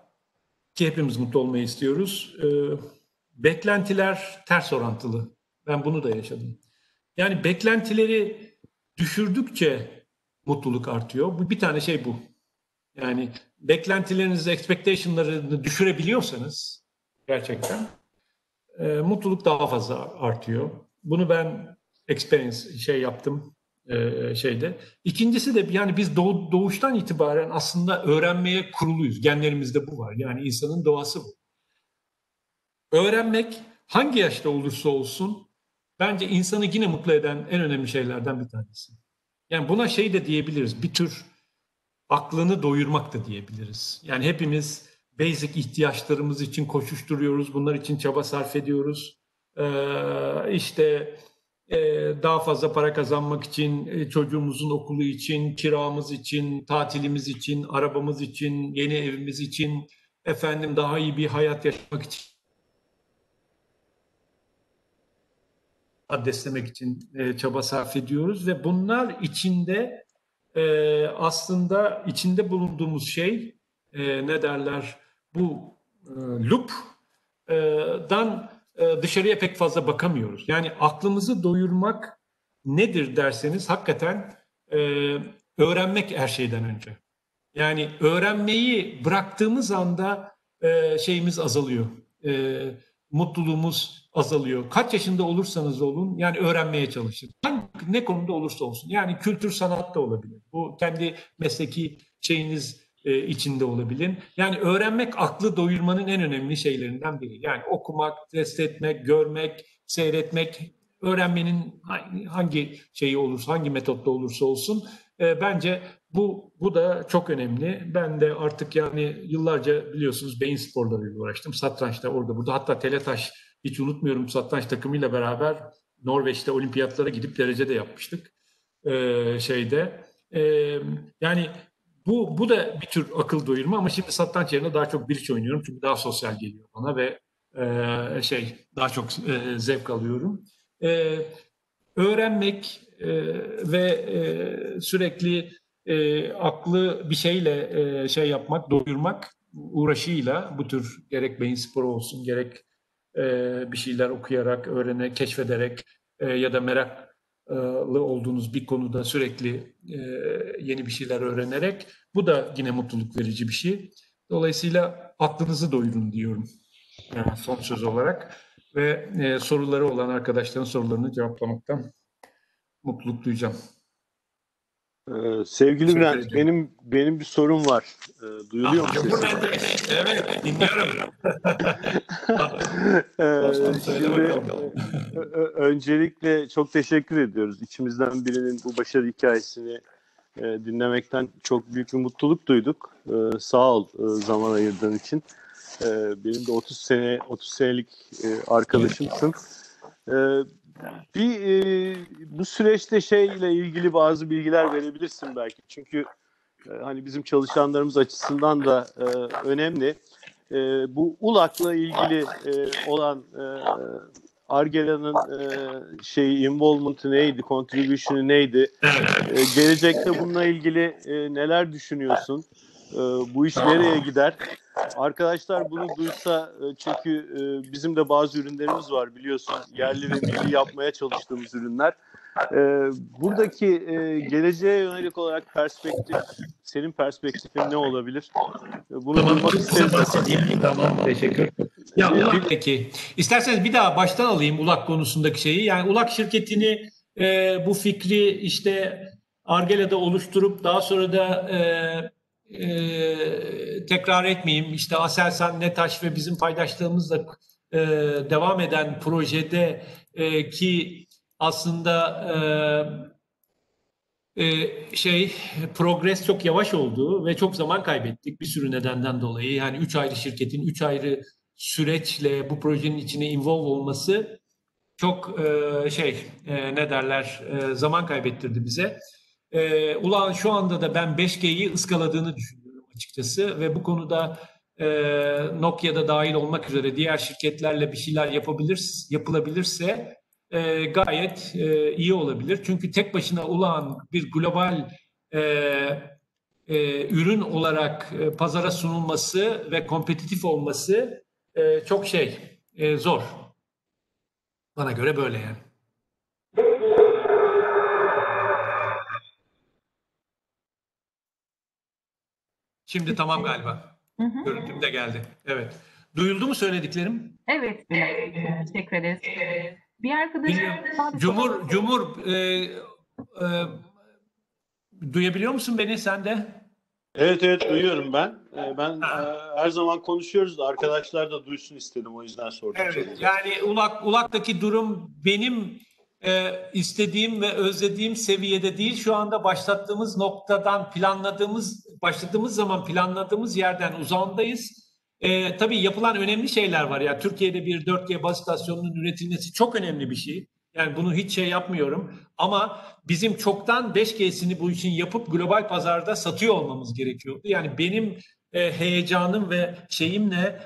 ki hepimiz mutlu olmayı istiyoruz. E, beklentiler ters orantılı. Ben bunu da yaşadım. Yani beklentileri düşürdükçe mutluluk artıyor. Bu bir tane şey bu. Yani beklentilerinizi, expectation'larını düşürebiliyorsanız gerçekten e, mutluluk daha fazla artıyor. Bunu ben experience şey yaptım e, şeyde. İkincisi de yani biz doğ, doğuştan itibaren aslında öğrenmeye kuruluyuz. Genlerimizde bu var. Yani insanın doğası bu. Öğrenmek hangi yaşta olursa olsun bence insanı yine mutlu eden en önemli şeylerden bir tanesi. Yani buna şey de diyebiliriz. Bir tür aklını doyurmak da diyebiliriz. Yani hepimiz basic ihtiyaçlarımız için koşuşturuyoruz, bunlar için çaba sarf ediyoruz. Ee, işte e, daha fazla para kazanmak için, e, çocuğumuzun okulu için, kiramız için, tatilimiz için, arabamız için, yeni evimiz için, efendim daha iyi bir hayat yaşamak için adreslemek için e, çaba sarf ediyoruz ve bunlar içinde e, aslında içinde bulunduğumuz şey e, ne derler bu e, loop'dan e, dışarıya pek fazla bakamıyoruz. Yani aklımızı doyurmak nedir derseniz hakikaten e, öğrenmek her şeyden önce. Yani öğrenmeyi bıraktığımız anda e, şeyimiz azalıyor. E, mutluluğumuz azalıyor. Kaç yaşında olursanız olun yani öğrenmeye çalışın. Hangi, ne konuda olursa olsun. Yani kültür sanat da olabilir. Bu kendi mesleki şeyiniz e, içinde olabilir. Yani öğrenmek aklı doyurmanın en önemli şeylerinden biri. Yani okumak, test etmek, görmek, seyretmek, öğrenmenin hangi şeyi olursa, hangi metotta olursa olsun e, bence bu bu da çok önemli. Ben de artık yani yıllarca biliyorsunuz beyin sporlarıyla uğraştım. Satrançta orada burada hatta Teletaş hiç unutmuyorum satranç takımıyla beraber Norveç'te olimpiyatlara gidip derece de yapmıştık. Ee, şeyde. Ee, yani bu bu da bir tür akıl doyurma ama şimdi satranç yerine daha çok biriç oynuyorum çünkü daha sosyal geliyor bana ve e, şey daha çok e, zevk alıyorum. E, öğrenmek e, ve e, sürekli e, aklı bir şeyle e, şey yapmak, doyurmak uğraşıyla bu tür gerek beyin sporu olsun gerek bir şeyler okuyarak, öğrenerek, keşfederek e, ya da meraklı olduğunuz bir konuda sürekli e, yeni bir şeyler öğrenerek bu da yine mutluluk verici bir şey. Dolayısıyla aklınızı doyurun diyorum yani son söz olarak. ve e, soruları olan arkadaşların sorularını cevaplamaktan mutluluk duyacağım. Ee, sevgili Bülent, benim benim bir sorum var. Ee, duyuluyor mu sesim? Evet, dinliyorum. ee, şimdi, öncelikle çok teşekkür ediyoruz. İçimizden birinin bu başarı hikayesini e, dinlemekten çok büyük bir mutluluk duyduk. Ee, sağ ol e, zaman ayırdığın için. Ee, benim de 30 sene 30 senelik e, arkadaşımsın. Ee, bir e, bu süreçte şeyle ilgili bazı bilgiler verebilirsin belki. Çünkü e, hani bizim çalışanlarımız açısından da e, önemli. E, bu ULAK'la ilgili e, olan e, Argela'nın e, şey involvement'ı neydi, contribution'ı neydi? E, gelecekte bununla ilgili e, neler düşünüyorsun? E, bu iş nereye gider? Arkadaşlar bunu duysa e, çünkü e, bizim de bazı ürünlerimiz var biliyorsun. Yerli ve milli yapmaya çalıştığımız ürünler. E, buradaki geleceğe yönelik olarak perspektif, senin perspektifin ne olabilir? Bunu tamam, duymak isteriz. Tamam, teşekkür Ya Ulak peki. İsterseniz bir daha baştan alayım Ulak konusundaki şeyi. Yani Ulak şirketini bu fikri işte Argela'da oluşturup daha sonra da e, e, tekrar etmeyeyim. İşte Aselsan, Netaş ve bizim paydaşlığımızla e, devam eden projede e, ki aslında e, e, şey progres çok yavaş oldu ve çok zaman kaybettik bir sürü nedenden dolayı. Yani üç ayrı şirketin üç ayrı süreçle bu projenin içine involve olması çok e, şey e, ne derler e, zaman kaybettirdi bize. E, Ulan şu anda da ben 5G'yi ıskaladığını düşünüyorum açıkçası ve bu konuda e, Nokia'da dahil olmak üzere diğer şirketlerle bir şeyler yapabilir, yapılabilirse e, gayet e, iyi olabilir. Çünkü tek başına Ulan bir global e, e, ürün olarak e, pazara sunulması ve kompetitif olması e, çok şey e, zor. Bana göre böyle yani. Şimdi tamam galiba. Hı hı. Görüntüm de geldi. Evet. Duyuldu mu söylediklerim? Evet. Teşekkür ederiz. Bir arkadaşım... Cumhur, Cumhur e, e, duyabiliyor musun beni sen de? Evet evet duyuyorum ben. E, ben e, her zaman konuşuyoruz da arkadaşlar da duysun istedim o yüzden sordum. Evet, yani Ulak Ulak'taki durum benim e, istediğim ve özlediğim seviyede değil. Şu anda başlattığımız noktadan planladığımız, başladığımız zaman planladığımız yerden uzağındayız. E, tabii yapılan önemli şeyler var. Ya Türkiye'de bir 4G baz istasyonunun üretilmesi çok önemli bir şey. Yani bunu hiç şey yapmıyorum. Ama bizim çoktan 5G'sini bu için yapıp global pazarda satıyor olmamız gerekiyordu. Yani benim e, heyecanım ve şeyimle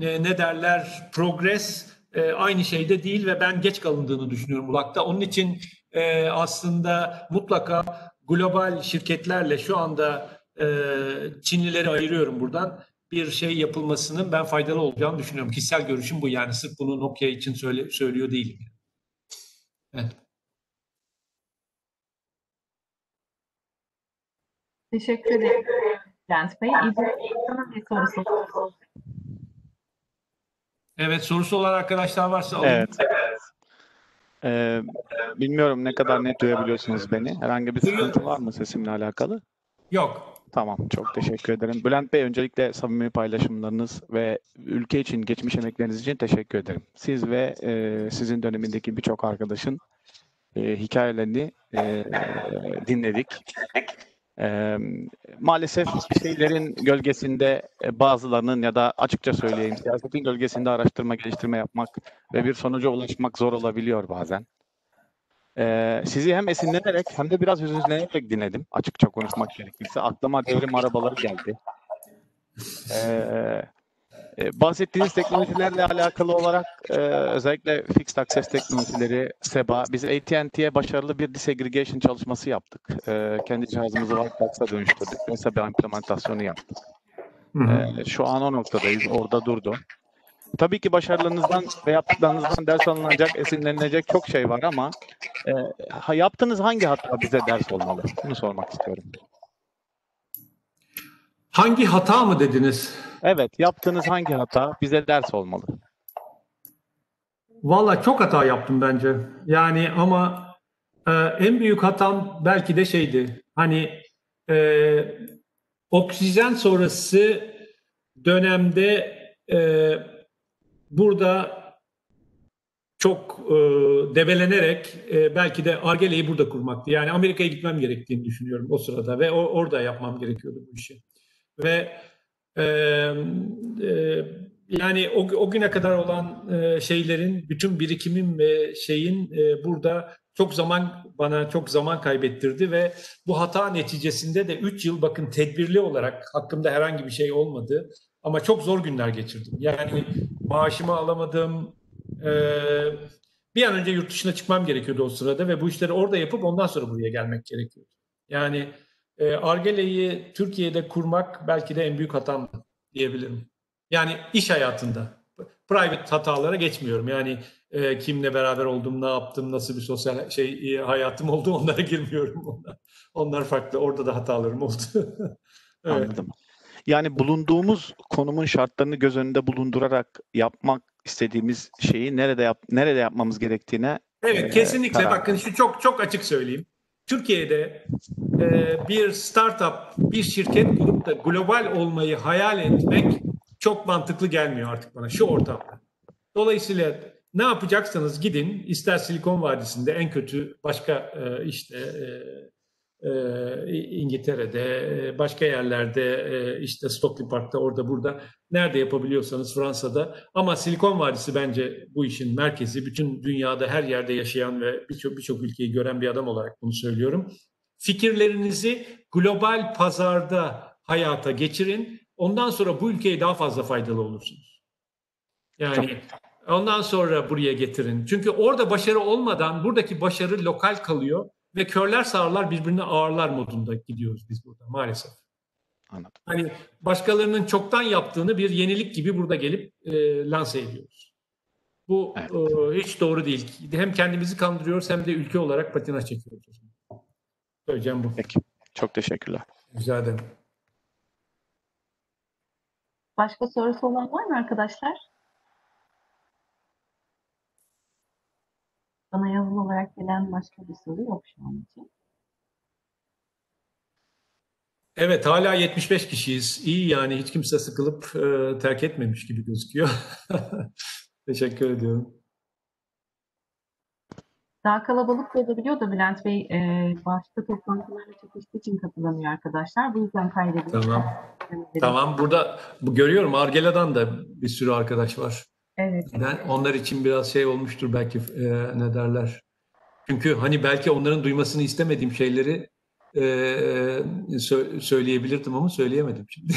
e, ne derler progress e, aynı şeyde değil ve ben geç kalındığını düşünüyorum Ulak'ta. Onun için e, aslında mutlaka global şirketlerle şu anda e, Çinlileri ayırıyorum buradan bir şey yapılmasının ben faydalı olacağını düşünüyorum. Kişisel görüşüm bu yani sırf bunu Nokia için söyle, söylüyor değilim. Evet. Teşekkür ederim Bülent Bey. İbrahim bir sorusu Evet sorusu olan arkadaşlar varsa alın. Evet. Ee, bilmiyorum ne kadar net duyabiliyorsunuz beni. Herhangi bir sıkıntı var mı sesimle alakalı? Yok. Tamam, çok teşekkür ederim. Bülent Bey, öncelikle samimi paylaşımlarınız ve ülke için, geçmiş emekleriniz için teşekkür ederim. Siz ve e, sizin dönemindeki birçok arkadaşın e, hikayelerini e, dinledik. E, maalesef şeylerin gölgesinde e, bazılarının ya da açıkça söyleyeyim siyasetin gölgesinde araştırma geliştirme yapmak ve bir sonuca ulaşmak zor olabiliyor bazen. E, sizi hem esinlenerek hem de biraz hüzünlenerek dinledim açıkça konuşmak gerekirse. Aklıma devrim arabaları geldi. Eee e, bahsettiğiniz teknolojilerle alakalı olarak e, özellikle Fixed Access teknolojileri, SEBA, biz AT&T'ye başarılı bir disaggregation çalışması yaptık. E, kendi cihazımızı Whitebox'a dönüştürdük ve SEBA implementasyonu yaptık. E, şu an o noktadayız, orada durdu. Tabii ki başarılarınızdan ve yaptıklarınızdan ders alınacak, esinlenilecek çok şey var ama e, yaptığınız hangi hata bize ders olmalı? Bunu sormak istiyorum. Hangi hata mı dediniz? Evet, yaptığınız hangi hata bize ders olmalı? Valla çok hata yaptım bence. Yani ama e, en büyük hatam belki de şeydi. Hani e, oksijen sonrası dönemde e, burada çok e, debelenerek e, belki de Argele'yi burada kurmaktı. Yani Amerika'ya gitmem gerektiğini düşünüyorum o sırada ve o, orada yapmam gerekiyordu bu işi. Ve e, yani o, o güne kadar olan e, şeylerin, bütün birikimin ve şeyin e, burada çok zaman bana çok zaman kaybettirdi ve bu hata neticesinde de 3 yıl bakın tedbirli olarak hakkımda herhangi bir şey olmadı ama çok zor günler geçirdim. Yani maaşımı alamadım. E, bir an önce yurt dışına çıkmam gerekiyordu o sırada ve bu işleri orada yapıp ondan sonra buraya gelmek gerekiyordu. Yani Argele'yi Türkiye'de kurmak belki de en büyük hatamdı diyebilirim. Yani iş hayatında. Private hatalara geçmiyorum. Yani e, kimle beraber oldum, ne yaptım, nasıl bir sosyal şey e, hayatım oldu onlara girmiyorum. Onlar, onlar farklı. Orada da hatalarım oldu. evet. Anladım. Yani bulunduğumuz konumun şartlarını göz önünde bulundurarak yapmak istediğimiz şeyi nerede yap nerede yapmamız gerektiğine Evet e, kesinlikle karar bakın şu çok çok açık söyleyeyim. Türkiye'de e, bir startup, bir şirket kurup da global olmayı hayal etmek çok mantıklı gelmiyor artık bana şu ortamda. Dolayısıyla ne yapacaksanız gidin ister Silikon Vadisi'nde en kötü başka e, işte e, İngiltere'de e, başka yerlerde e, işte Stockley Park'ta orada burada nerede yapabiliyorsanız Fransa'da ama Silikon Vadisi bence bu işin merkezi bütün dünyada her yerde yaşayan ve birçok birçok ülkeyi gören bir adam olarak bunu söylüyorum. Fikirlerinizi global pazarda hayata geçirin. Ondan sonra bu ülkeye daha fazla faydalı olursunuz. Yani ondan sonra buraya getirin. Çünkü orada başarı olmadan buradaki başarı lokal kalıyor ve körler sağırlar birbirine ağırlar modunda gidiyoruz biz burada maalesef. Anladım. Hani başkalarının çoktan yaptığını bir yenilik gibi burada gelip e, lanse ediyoruz. Bu Evet. e, hiç doğru değil. Hem kendimizi kandırıyoruz hem de ülke olarak patina çekiyoruz. Söyleyeceğim bu. Peki. Çok teşekkürler. Rica ederim. Başka sorusu olan var mı arkadaşlar? Bana yazılı olarak gelen başka bir soru yok şu an için. Evet hala 75 kişiyiz. İyi yani hiç kimse sıkılıp e, terk etmemiş gibi gözüküyor. Teşekkür ediyorum. Daha kalabalık olabiliyor da Bülent Bey e, başka toplantılarla çekiştiği için katılamıyor arkadaşlar. Bu yüzden kaydediyoruz. Tamam. Tamam burada bu görüyorum Argela'dan da bir sürü arkadaş var. Evet. Ben onlar için biraz şey olmuştur belki e, ne derler. Çünkü hani belki onların duymasını istemediğim şeyleri e, sö- söyleyebilirdim ama söyleyemedim şimdi.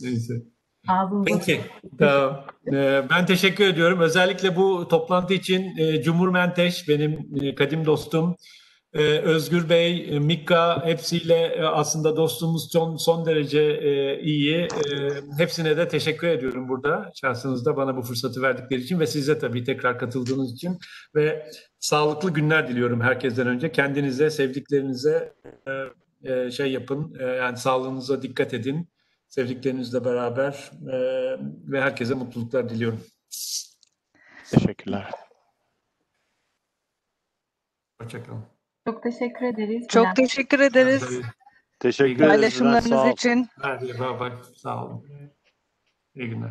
Neyse. Ağzınıza Peki. Tamam. Ee, Ben teşekkür ediyorum. Özellikle bu toplantı için e, Cumhur Menteş benim e, kadim dostum. E, Özgür Bey, e, Mikka hepsiyle e, aslında dostluğumuz son, son derece e, iyi. E, Hepsine de teşekkür ediyorum burada şahsınızda bana bu fırsatı verdikleri için ve size tabii tekrar katıldığınız için ve sağlıklı günler diliyorum herkesten önce. Kendinize, sevdiklerinize e, şey yapın, e, yani sağlığınıza dikkat edin sevdiklerinizle beraber e, ve herkese mutluluklar diliyorum. Teşekkürler. Hoşçakalın. Çok teşekkür ederiz. Çok Bülent. teşekkür ederiz Teşekkür ederiz. Paylaşımlarınız için. Hadi bay bay. Sağ olun. İyi günler.